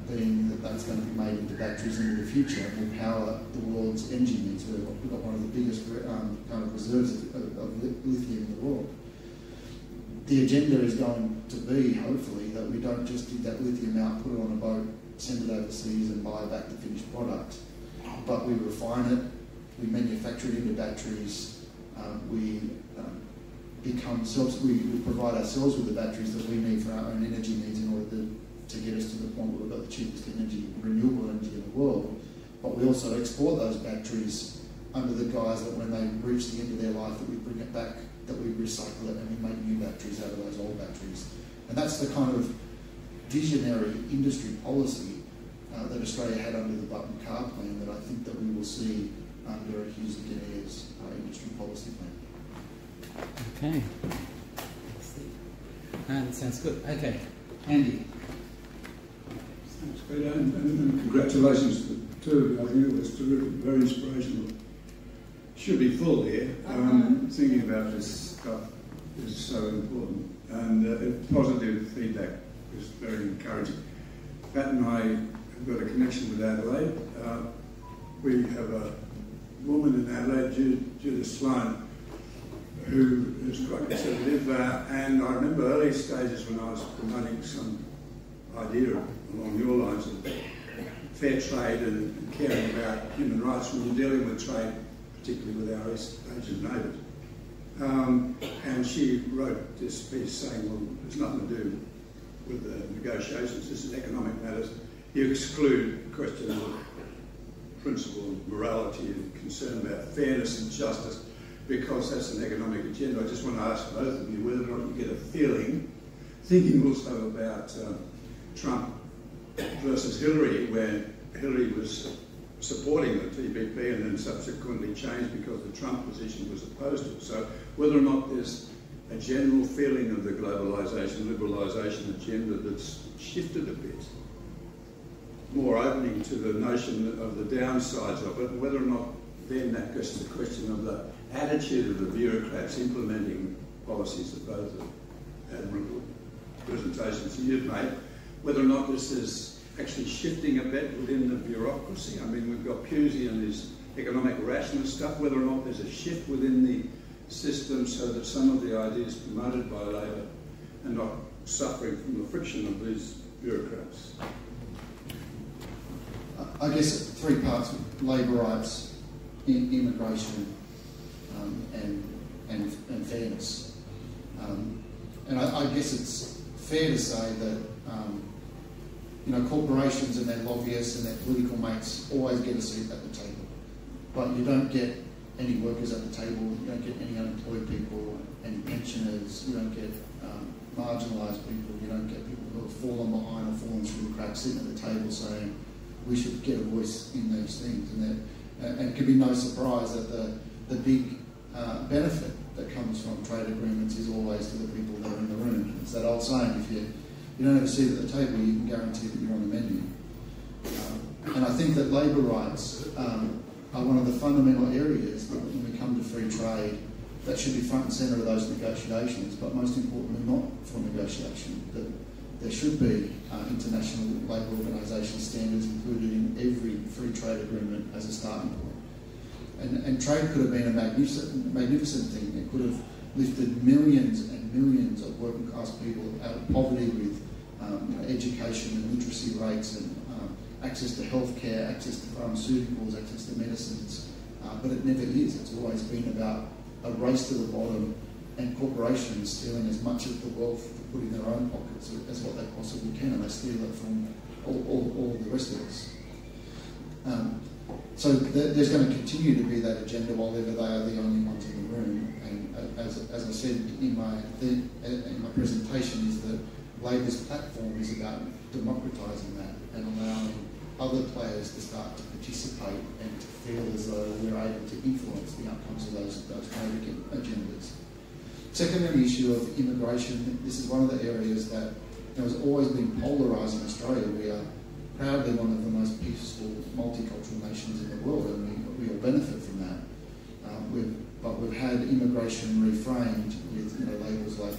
being that that's going to be made into batteries into the future and will power the world's energy needs. We've got one of the biggest um, kind of reserves of, of, of lithium in the world. The agenda is going to be, hopefully, that we don't just dig that lithium out, put it on a boat, send it overseas and buy back the finished product but we refine it, we manufacture it into batteries, um, we um, become self, we, we, provide ourselves with the batteries that we need for our own energy needs in order to, to get us to the point where we've got the cheapest energy, renewable energy in the world. But we also export those batteries under the guise that when they reach the end of their life that we bring it back, that we recycle it and we make new batteries out of those old batteries. And that's the kind of visionary industry policy uh, that Australia had under the Button Car Plan that I think that we will see under Husic and Ayres uh, industry policy plan. Okay. And that sounds good. Okay. Andy. Thanks, Peter, and, and, and congratulations to the two of you. I think it was terrific, very inspirational. Should be full here. Um, thinking about this stuff is so important, and uh, positive feedback is very encouraging. Pat and I We've got a connection with Adelaide. Uh, we have a woman in Adelaide, Judith Sloan, who is quite conservative. Uh, and I remember early stages when I was promoting some idea along your lines of fair trade and caring about human rights when you're dealing with trade, particularly with our Asian neighbours. Um, and she wrote this piece saying, well, there's nothing to do with the negotiations, this is economic matters you exclude the question of principle of morality and concern about fairness and justice because that's an economic agenda. I just want to ask both of you whether or not you get a feeling, thinking also about um, Trump versus Hillary, where Hillary was supporting the TPP and then subsequently changed because the Trump position was opposed to it. So whether or not there's a general feeling of the globalisation, liberalisation agenda that's shifted a bit more opening to the notion of the downsides of it, whether or not then that gets to the question of the attitude of the bureaucrats implementing policies that both the admirable presentations you've made, whether or not this is actually shifting a bit within the bureaucracy. I mean, we've got Pusey and his economic rationalist stuff, whether or not there's a shift within the system so that some of the ideas promoted by Labor are not suffering from the friction of these bureaucrats. I guess three parts: labour rights, immigration, um, and, and, and fairness. Um, and I, I, guess it's fair to say that um, you know corporations and their lobbyists and their political mates always get a seat at the table, but you don't get any workers at the table. You don't get any unemployed people, any pensioners. You don't get um, marginalised people. You don't get people who have fallen behind or fallen through the cracks sitting at the table saying we should get a voice in these things. And, that, uh, and it can be no surprise that the, the big uh, benefit that comes from trade agreements is always to the people that are in the room. It's that old saying, if you, you don't have a seat at the table, you can guarantee that you're on the menu. Uh, and I think that labour rights um, are one of the fundamental areas that when we come to free trade that should be front and centre of those negotiations, but most importantly not for negotiation. That there should be uh, international labour organisation standards included in every free trade agreement as a starting point. And, and trade could have been a magnificent, magnificent thing. It could have lifted millions and millions of working class people out of poverty with um, education and literacy rates and um, access to healthcare, access to pharmaceuticals, access to medicines. Uh, but it never is. It's always been about a race to the bottom and corporations stealing as much of the wealth to put in their own pockets as what they possibly can, and they steal it from all, all, all the rest of us. Um, so th- there's going to continue to be that agenda while ever they are the only ones in the room. And uh, as, as I said in my in my presentation, is that Labor's platform is about democratising that and allowing other players to start to participate and to feel as though we're able to influence the outcomes of those those agendas. Second, the issue of immigration. This is one of the areas that has always been polarised in Australia. We are proudly one of the most peaceful multicultural nations in the world, and we, we all benefit from that. Uh, we've, but we've had immigration reframed with you know, labels like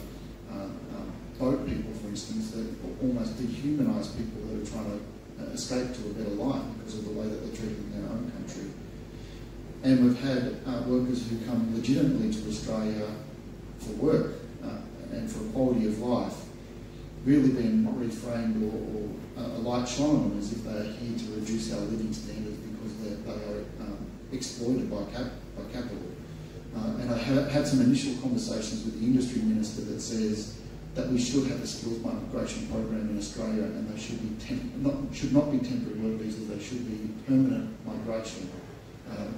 uh, um, boat people, for instance, that almost dehumanise people that are trying to uh, escape to a better life because of the way that they're treated in their own country. And we've had uh, workers who come legitimately to Australia for work uh, and for a quality of life really been reframed or, or a light shone on them as if they are here to reduce our living standards because they are um, exploited by, cap, by capital. Uh, and I have had some initial conversations with the industry minister that says that we should have a skills migration program in Australia and they should be not, should not be temporary work visas, they should be permanent migration um,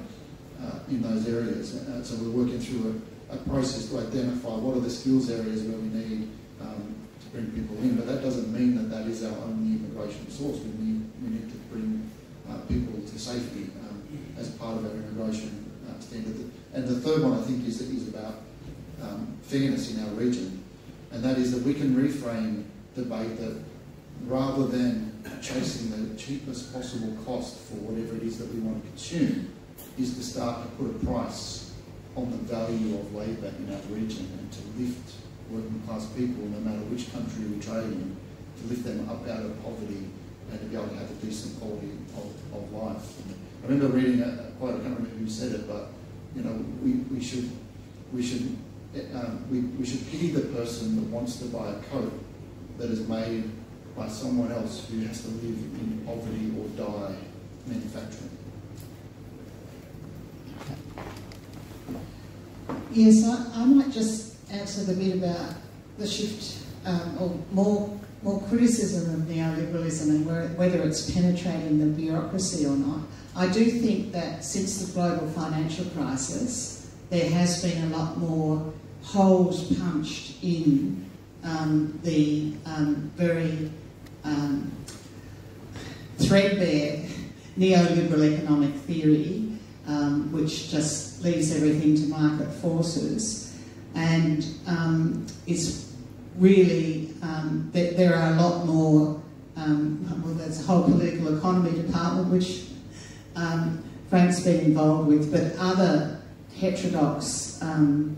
uh, in those areas. Uh, so we're working through a, a, process to identify what are the skills areas where we need um, bring people in, but that doesn't mean that that is our only immigration source. We need, we need to bring uh, people to safety um, as part of our immigration uh, standard. And the third one, I think, is, is about um, fairness in our region, and that is that we can reframe the debate that rather than chasing the cheapest possible cost for whatever it is that we want to consume, is to start to put a price on the value of labour in our region and to lift working class people, no matter which country we trade in, to lift them up out of poverty and to be able to have a decent quality of, of life. And I remember reading a, quite, I can't remember who said it, but you know, we, we should we should um, we, we should pity the person that wants to buy a coat that is made by someone else who has to live in poverty or die manufacturing. Yes, I, I might just answer the bit about the shift um, or more more criticism of neoliberalism and where, whether it's penetrating the bureaucracy or not. I do think that since the global financial crisis, there has been a lot more holes punched in um, the um, very um, threadbare neoliberal economic theory, um, which just leaves everything to market forces and um, it's really um, that there are a lot more. Well, there's a whole political economy department which Frank's been involved with, but other heterodox um,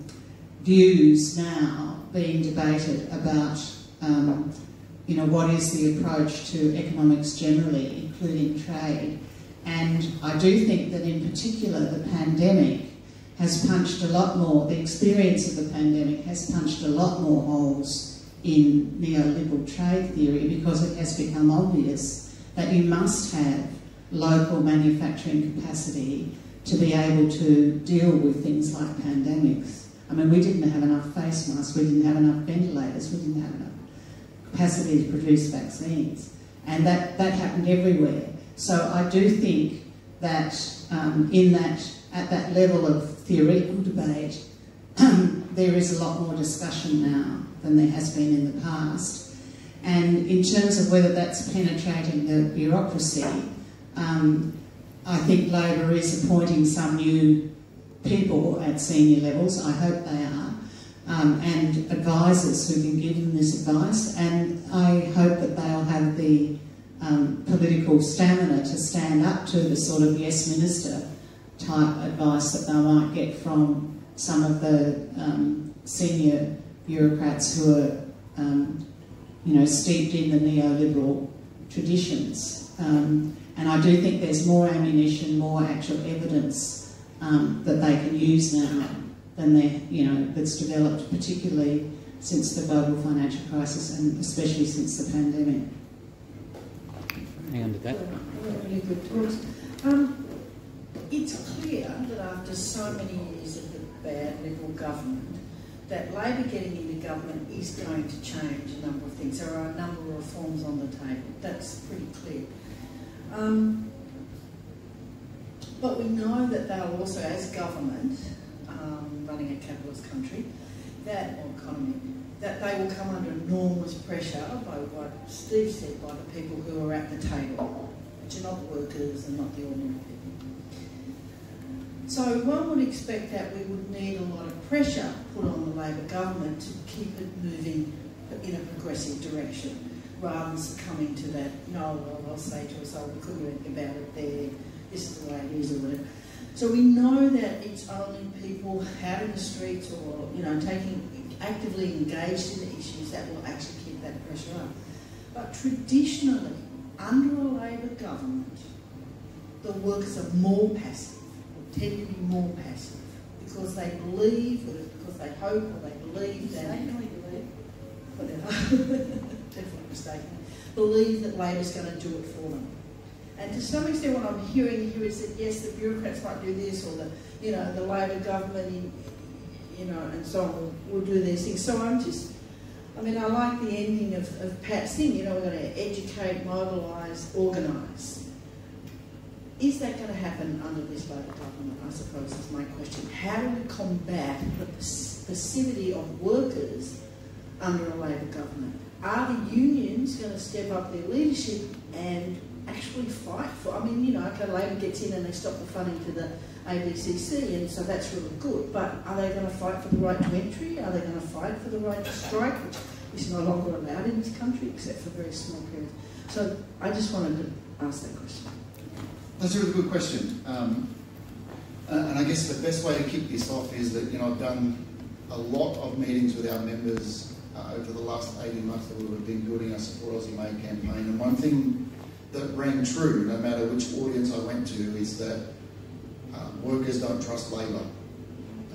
views now being debated about. Um, you know, what is the approach to economics generally, including trade? And I do think that in particular the pandemic has punched a lot more, the experience of the pandemic has punched a lot more holes in neoliberal trade theory because it has become obvious that you must have local manufacturing capacity to be able to deal with things like pandemics. I mean, we didn't have enough face masks, we didn't have enough ventilators, we didn't have enough capacity to produce vaccines. And that, that happened everywhere. So I do think that um, in that, at that level of theoretical debate, there is a lot more discussion now than there has been in the past. And in terms of whether that's penetrating the bureaucracy, um, I think Labor is appointing some new people at senior levels, I hope they are, um, and advisors who can give them this advice. And I hope that they'll have the um, political stamina to stand up to the sort of yes minister type advice that they might get from some of the um, senior bureaucrats who are, um, you know, steeped in the neoliberal traditions. Um, and I do think there's more ammunition, more actual evidence um, that they can use now than they, you know, that's developed, particularly since the global financial crisis and especially since the pandemic. Hang on to that. Really good talks. Um, it's clear that after so many years of the bad Liberal government, that Labor getting into government is going to change a number of things. There are a number of reforms on the table. That's pretty clear. Um, but we know that they'll also, as government, um, running a capitalist country, that or economy, that they will come under enormous pressure by what Steve said, by the people who are at the table, which are not the workers and not the ordinary people. So one would expect that we would need a lot of pressure put on the Labor government to keep it moving in a progressive direction, rather than succumbing to that, no, well, they'll say to us, oh, we couldn't do anything about it there, this is the way it is, or whatever. So we know that it's only people out in the streets or, you know, taking actively engaged in the issues that will actually keep that pressure up. But traditionally, under a Labor government, the workers are more passive, or tend to be more passive, because they believe, or because they hope, or they believe that. Mistakenly believe. Whatever. Definitely mistaken. Believe that Labor's going to do it for them. And to some extent, what I'm hearing here is that yes, the bureaucrats might do this, or the you know the Labor government, in, you know, and so on will, will do these things. So I'm just, I mean, I like the ending of, of Pat's thing. You know, we're going to educate, mobilise, organise. Is that going to happen under this Labor government? I suppose is my question. How do we combat the passivity of workers under a Labor government? Are the unions going to step up their leadership and actually fight for. I mean, you know, okay, Labor gets in and they stop the funding to the ABCC, and so that's really good. But are they going to fight for the right to entry? Are they going to fight for the right to strike, which is no longer allowed in this country except for very small periods? So I just wanted to ask that question. That's a really good question. Um, and I guess the best way to kick this off is that, you know, I've done a lot of meetings with our members uh, over the last 18 months that we've been building our Support Aussie Made campaign. And one thing that rang true, no matter which audience I went to, is that uh, workers don't trust Labor.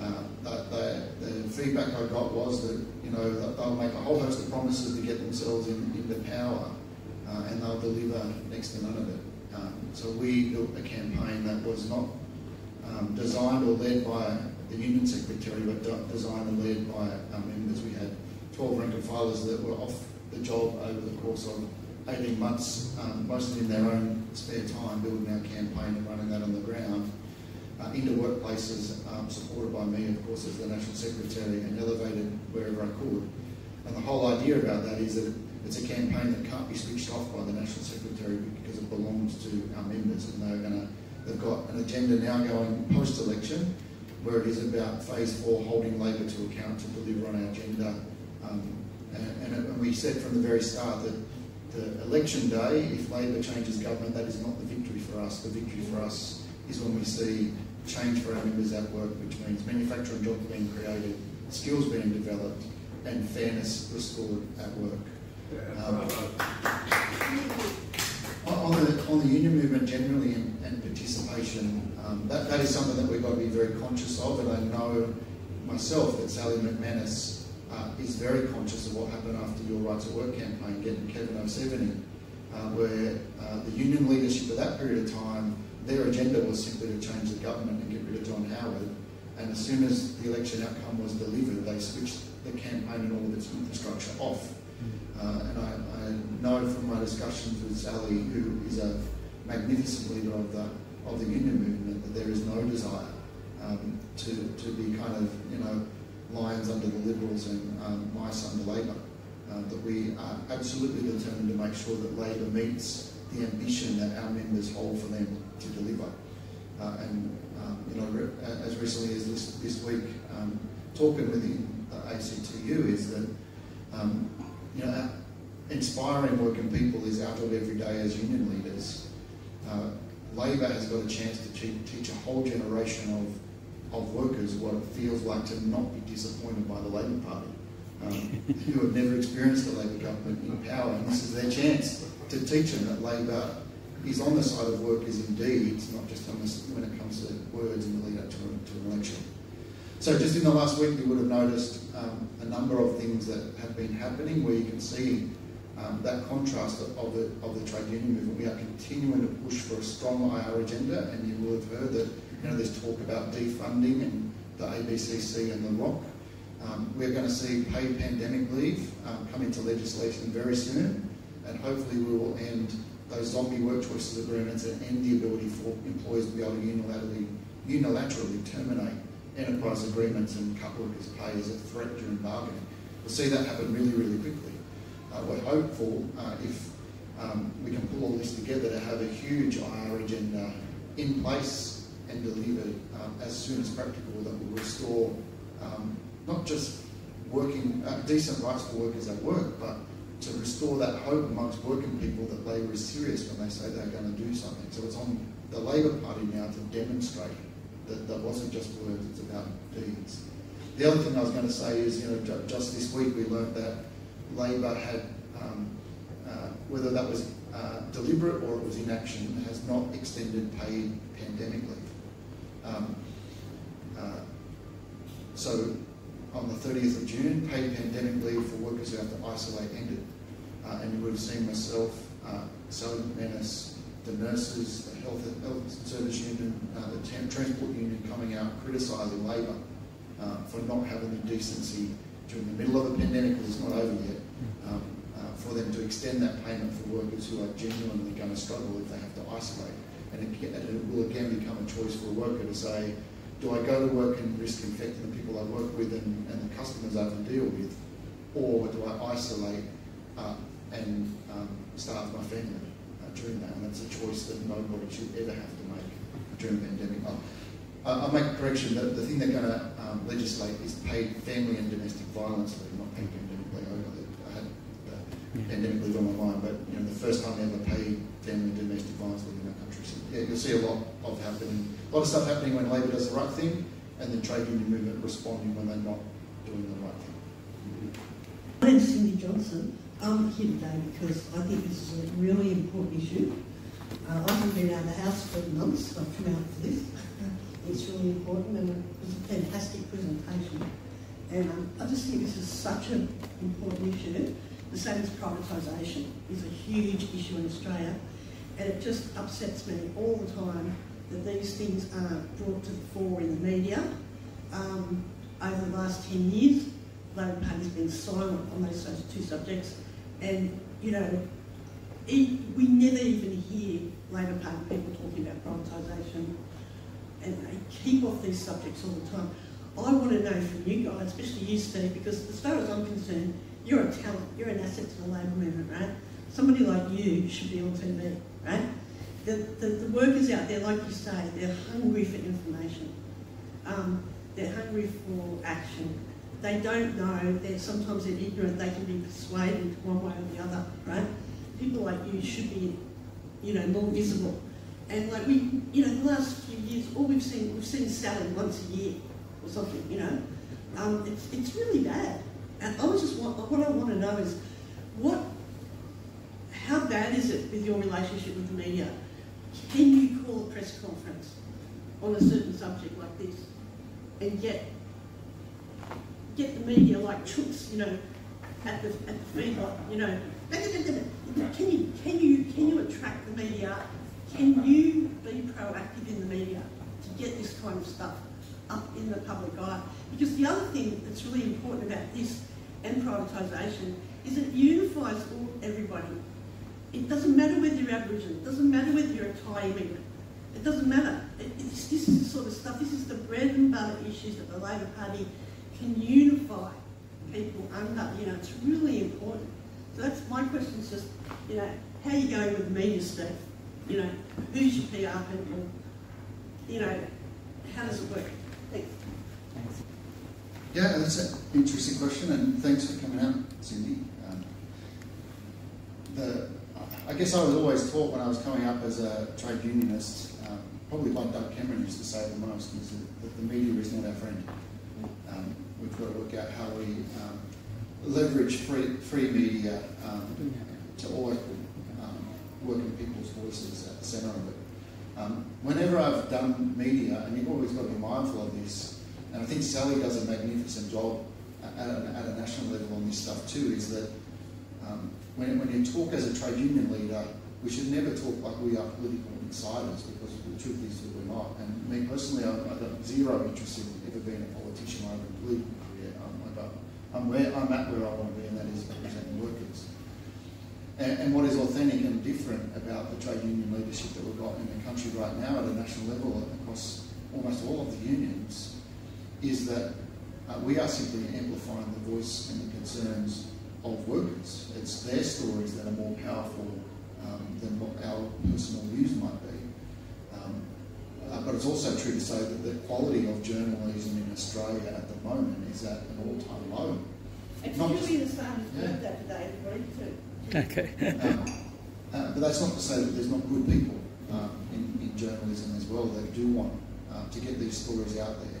Uh, the, the, feedback I got was that you know they'll make a whole host of promises to get themselves in, into power, uh, and they'll deliver next to none of it. Um, so we built a campaign that was not um, designed or led by the union secretary, but designed and led by our members. We had 12 rank and filers that were off the job over the course of 18 months, um, mostly in their own spare time, building our campaign and running that on the ground, uh, into workplaces um, supported by me, of course, as the National Secretary, and elevated wherever I could. And the whole idea about that is that it's a campaign that can't be switched off by the National Secretary because it belongs to our members, and they're going to, they've got an agenda now going post-election, where it is about phase four holding Labor to account to deliver on our agenda. Um, and, and, we said from the very start that the election day, if Labor changes government, that is not the victory for us. The victory for us is when we see change for our members at work, which means manufacturing jobs being created, skills being developed, and fairness restored at work. Um, on, the, on the union movement generally and, and participation, um, that, that is something that we've got to be very conscious of, and I know myself that Sally McManus uh, is very conscious of what happened after your Rights at Work campaign, getting Kevin 07 uh, where uh, the union leadership at that period of time, their agenda was simply to change the government and get rid of John Howard. And as soon as the election outcome was delivered, they switched the campaign and all of its infrastructure off. Uh, and I, I, know from my discussions with Sally, who is a magnificent leader of the of the union movement, that there is no desire um, to to be kind of you know lions under the Liberals and um, mice under Labor. Uh, that we are absolutely determined to make sure that Labor meets the ambition that our members hold for them to deliver. Uh, and um, you know, as recently as this, this week, um, talking within the ACTU is that um, you know, inspiring working people is our job every day as union leaders. Uh, Labor has got a chance to teach a whole generation of of workers what it feels like to not be disappointed by the Labor Party, um, who have never experienced a Labor government in power, and this is their chance to teach them that Labor is on the side of workers indeed, not just on this when it comes to words in the lead up to, to an election. So just in the last week, you would have noticed um, a number of things that have been happening where you can see um, that contrast of, of, the, of the trade union movement. We are continuing to push for a strong IR agenda, and you will have heard that you know, there's talk about defunding and the ABCC and the ROC. Um, we're going to see paid pandemic leave um, come into legislation very soon, and hopefully we will end those zombie work choices agreements and end the ability for employers to be able to unilaterally, unilaterally terminate enterprise agreements and cut workers' pay as a threat during bargaining. We'll see that happen really, really quickly. Uh, we're hopeful uh, if um, we can pull all this together to have a huge IR agenda in place and delivered um, as soon as practical that will restore um, not just working uh, decent rights for workers at work, but to restore that hope amongst working people that Labor is serious when they say they're going to do something. So it's on the Labor Party now to demonstrate that that wasn't just words, it's about deeds. The other thing I was going to say is, you know, just this week we learned that Labor had, um, uh, whether that was uh, deliberate or it was inaction, has not extended paid pandemic leave. Um, uh, so on the 30th of June, paid pandemic leave for workers who have to isolate ended. Uh, and you would have seen myself, uh, McManus, the nurses, the health, health service union, uh, the transport union coming out criticising Labor uh, for not having the decency during the middle of a pandemic, because it's not over yet, um, uh, for them to extend that payment for workers who are genuinely going to struggle if they have to isolate. And it, and it will again become a choice for a worker to say, do I go to work and risk infecting the people I work with and, and the customers I have to deal with, or do I isolate uh, and um, starve my family uh, during that? And that's a choice that nobody should ever have to make during a pandemic. Oh, I'll make a correction. The, the thing they're going to um, legislate is paid family and domestic violence leave, not paid pandemic leave. I had the pandemic leave on my mind, but you know, the first time they ever paid family and domestic violence leave in our country. So yeah, you'll see a lot of happening, a lot of stuff happening when Labor does the right thing, and the trade union movement responding when they're not doing the right thing. My name's Cindy Johnson. I'm here today because I think this is a really important issue. Uh, I haven't been out of the house for months. I've come out for this. It's really important and it was a fantastic presentation. And um, I just think this is such an important issue. The same as privatisation is a huge issue in Australia and it just upsets me all the time that these things aren't brought to the fore in the media. Um, over the last 10 years, Labor Party's been silent on those two subjects and, you know, we never even hear Labor Party people talking about privatisation and they keep off these subjects all the time. I want to know from you guys, especially you, Steve, because as far as I'm concerned, you're a talent, you're an asset to the labour movement, right? Somebody like you should be on TV, right? The, the, the workers out there, like you say, they're hungry for information. Um, they're hungry for action. They don't know, they're, sometimes they're ignorant, they can be persuaded one way or the other, right? People like you should be, you know, more visible and like we, you know, the last few years, all we've seen, we've seen Sally once a year or something, you know. Um, it's, it's really bad. And I was just want, what I want to know is what, how bad is it with your relationship with the media? Can you call a press conference on a certain subject like this and get get the media like chooks, you know, at the at the feedlot, you know? Can you can you can you attract the media can you be proactive in the media to get this kind of stuff up in the public eye? Because the other thing that's really important about this and privatisation is it unifies all, everybody. It doesn't matter whether you're Aboriginal, it doesn't matter whether you're a Thai immigrant, it doesn't matter. It, this is the sort of stuff, this is the bread and butter issues that the Labor Party can unify people under. You know, it's really important. So that's my question is just, you know, how are you going with the media, stuff? You know, who's your PR people? You know, how does it work? Thanks. Yeah, that's an interesting question, and thanks for coming out, Cindy. Um, the, I guess I was always taught when I was coming up as a trade unionist, um, probably like Doug Cameron used to say the most, is that the media is not our friend. Um, we've got to work out how we um, leverage free, free media um, to always put working people's voices at the centre of it. Um, whenever I've done media, and you've always got to be mindful of this, and I think Sally does a magnificent job at a, at a national level on this stuff too, is that um, when, when you talk as a trade union leader, we should never talk like we are political insiders because the truth is that we're not. And me personally, I, I have zero interest in ever being a politician or a political career. Um, I don't, I'm, where, I'm at where I want to be, and that is representing workers. And, and what is authentic and different about the trade union leadership that we've got in the country right now at a national level across almost all of the unions is that uh, we are simply amplifying the voice and the concerns of workers. It's their stories that are more powerful um, than what our personal views might be. Um, uh, but it's also true to say that the quality of journalism in Australia at the moment is at an all-time low. It's Not really just- the farmer's Yeah. birthday today, everybody, too. Okay. Um, uh, but that's not to say that there's not good people um, in, in journalism as well that do want uh, to get these stories out there.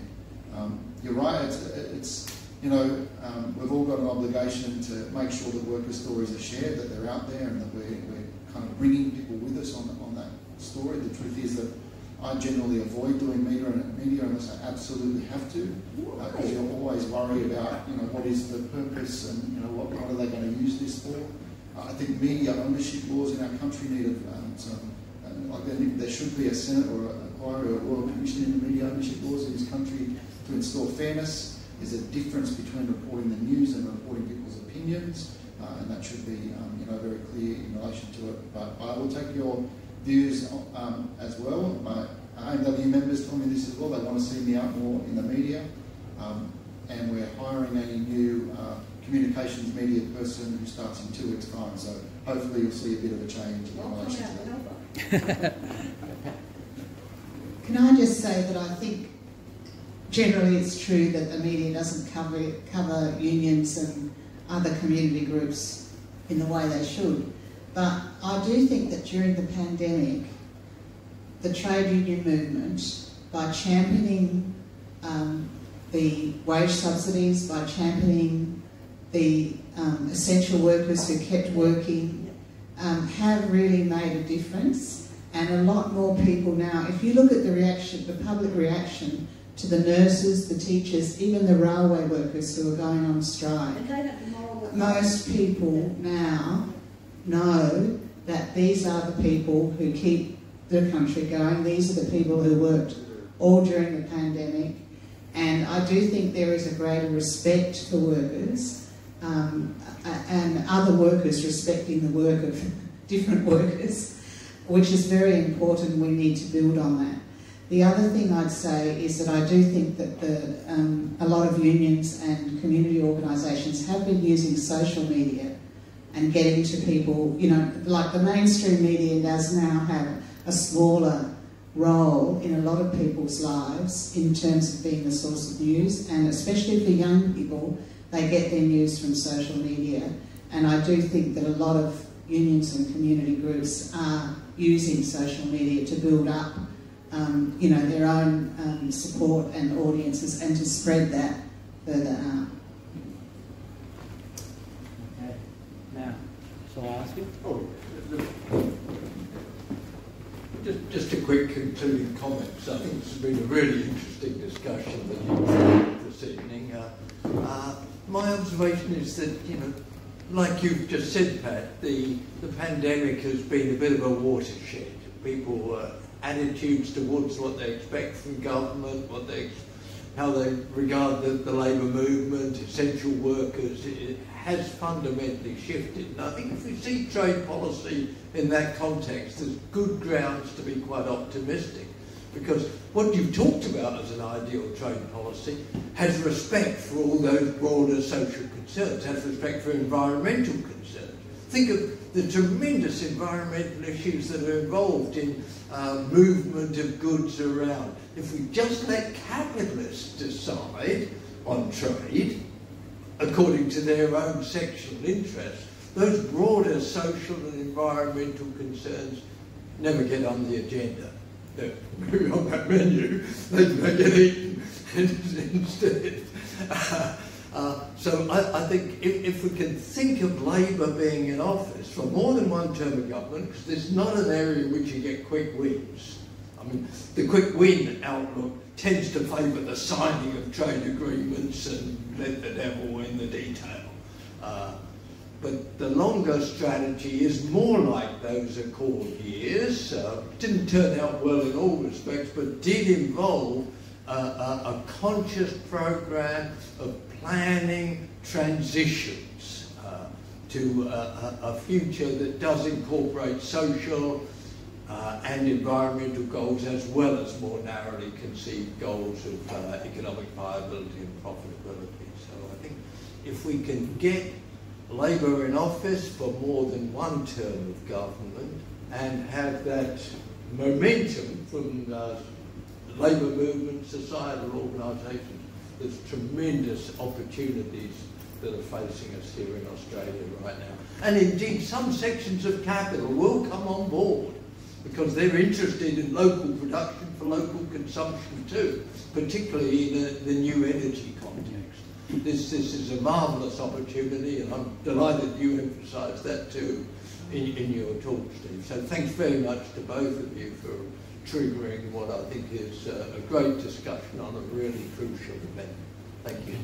Um, you're right, it's, it's you know, um, we've all got an obligation to make sure that worker stories are shared, that they're out there, and that we're, we're kind of bringing people with us on, on that story. The truth is that I generally avoid doing media, media unless I absolutely have to, because you're always worried about, you know, what is the purpose and, you know, what, what are they going to use this for. Uh, I think media ownership laws in our country need um, some, uh, like there, there should be a Senate or a or a Royal Commission into media ownership laws in this country to install fairness. There's a difference between reporting the news and reporting people's opinions, uh, and that should be, um, you know, very clear in relation to it. But I will take your views um, as well. My AMW members told me this as well. They want to see me out more in the media, um, and we're hiring a new uh, communications media person who starts in two weeks' time. So hopefully you'll see a bit of a change in relation to that. Can I just say that I think generally it's true that the media doesn't cover cover unions and other community groups in the way they should. But I do think that during the pandemic, the trade union movement, by championing um, the wage subsidies, by championing the um, essential workers who kept working, um, have really made a difference. And a lot more people now, if you look at the reaction, the public reaction to the nurses, the teachers, even the railway workers who are going on strike, And they don't be moral. most people now know that these are the people who keep the country going. These are the people who worked all during the pandemic. And I do think there is a greater respect for workers um, and other workers respecting the work of different workers, which is very important. We need to build on that. The other thing I'd say is that I do think that the, um, a lot of unions and community organisations have been using social media and getting to people, you know, like the mainstream media does now have a smaller role in a lot of people's lives in terms of being the source of news, and especially for young people, they get their news from social media. And I do think that a lot of unions and community groups are using social media to build up, um, you know, their own um, support and audiences, and to spread that further out. Okay. Now, shall I ask you? Oh, just, just a quick concluding comment. 'cause I think this has been a really interesting discussion that you've had this evening. Uh, uh, my observation is that, you know, like you've just said, Pat, the, the pandemic has been a bit of a watershed. People, uh, attitudes towards what they expect from government, what they, how they regard the, the labour movement, essential workers, it, has fundamentally shifted. And I think if we see trade policy in that context, there's good grounds to be quite optimistic. Because what you've talked about as an ideal trade policy has respect for all those broader social concerns, has respect for environmental concerns. Think of the tremendous environmental issues that are involved in uh, movement of goods around. If we just let capitalists decide on trade, according to their own sectional interests, those broader social and environmental concerns never get on the agenda. They're on that menu, they get eaten instead. So I, I think if, if we can think of Labour being in office for more than one term of government, because this is not an area in which you get quick wins. I mean, the quick win outlook tends to favour the signing of trade agreements and let the devil in the detail. Uh, but the longer strategy is more like those Accord years. Uh, didn't turn out well in all respects, but did involve a, a, a conscious program of planning transitions uh, to a, a, future that does incorporate social uh, and environmental goals as well as more narrowly conceived goals of uh, economic viability and profitability. So I think if we can get Labour in office for more than one term of government and have that momentum from uh, labour movement, societal organisations, there's tremendous opportunities that are facing us here in Australia right now. And indeed, some sections of capital will come on board because they're interested in local production for local consumption too, particularly in the, the new energy context. This, this is a marvellous opportunity, and I'm delighted you emphasised that too in, in your talk, Steve. So thanks very much to both of you for triggering what I think is uh, a great discussion on a really crucial event. Thank you.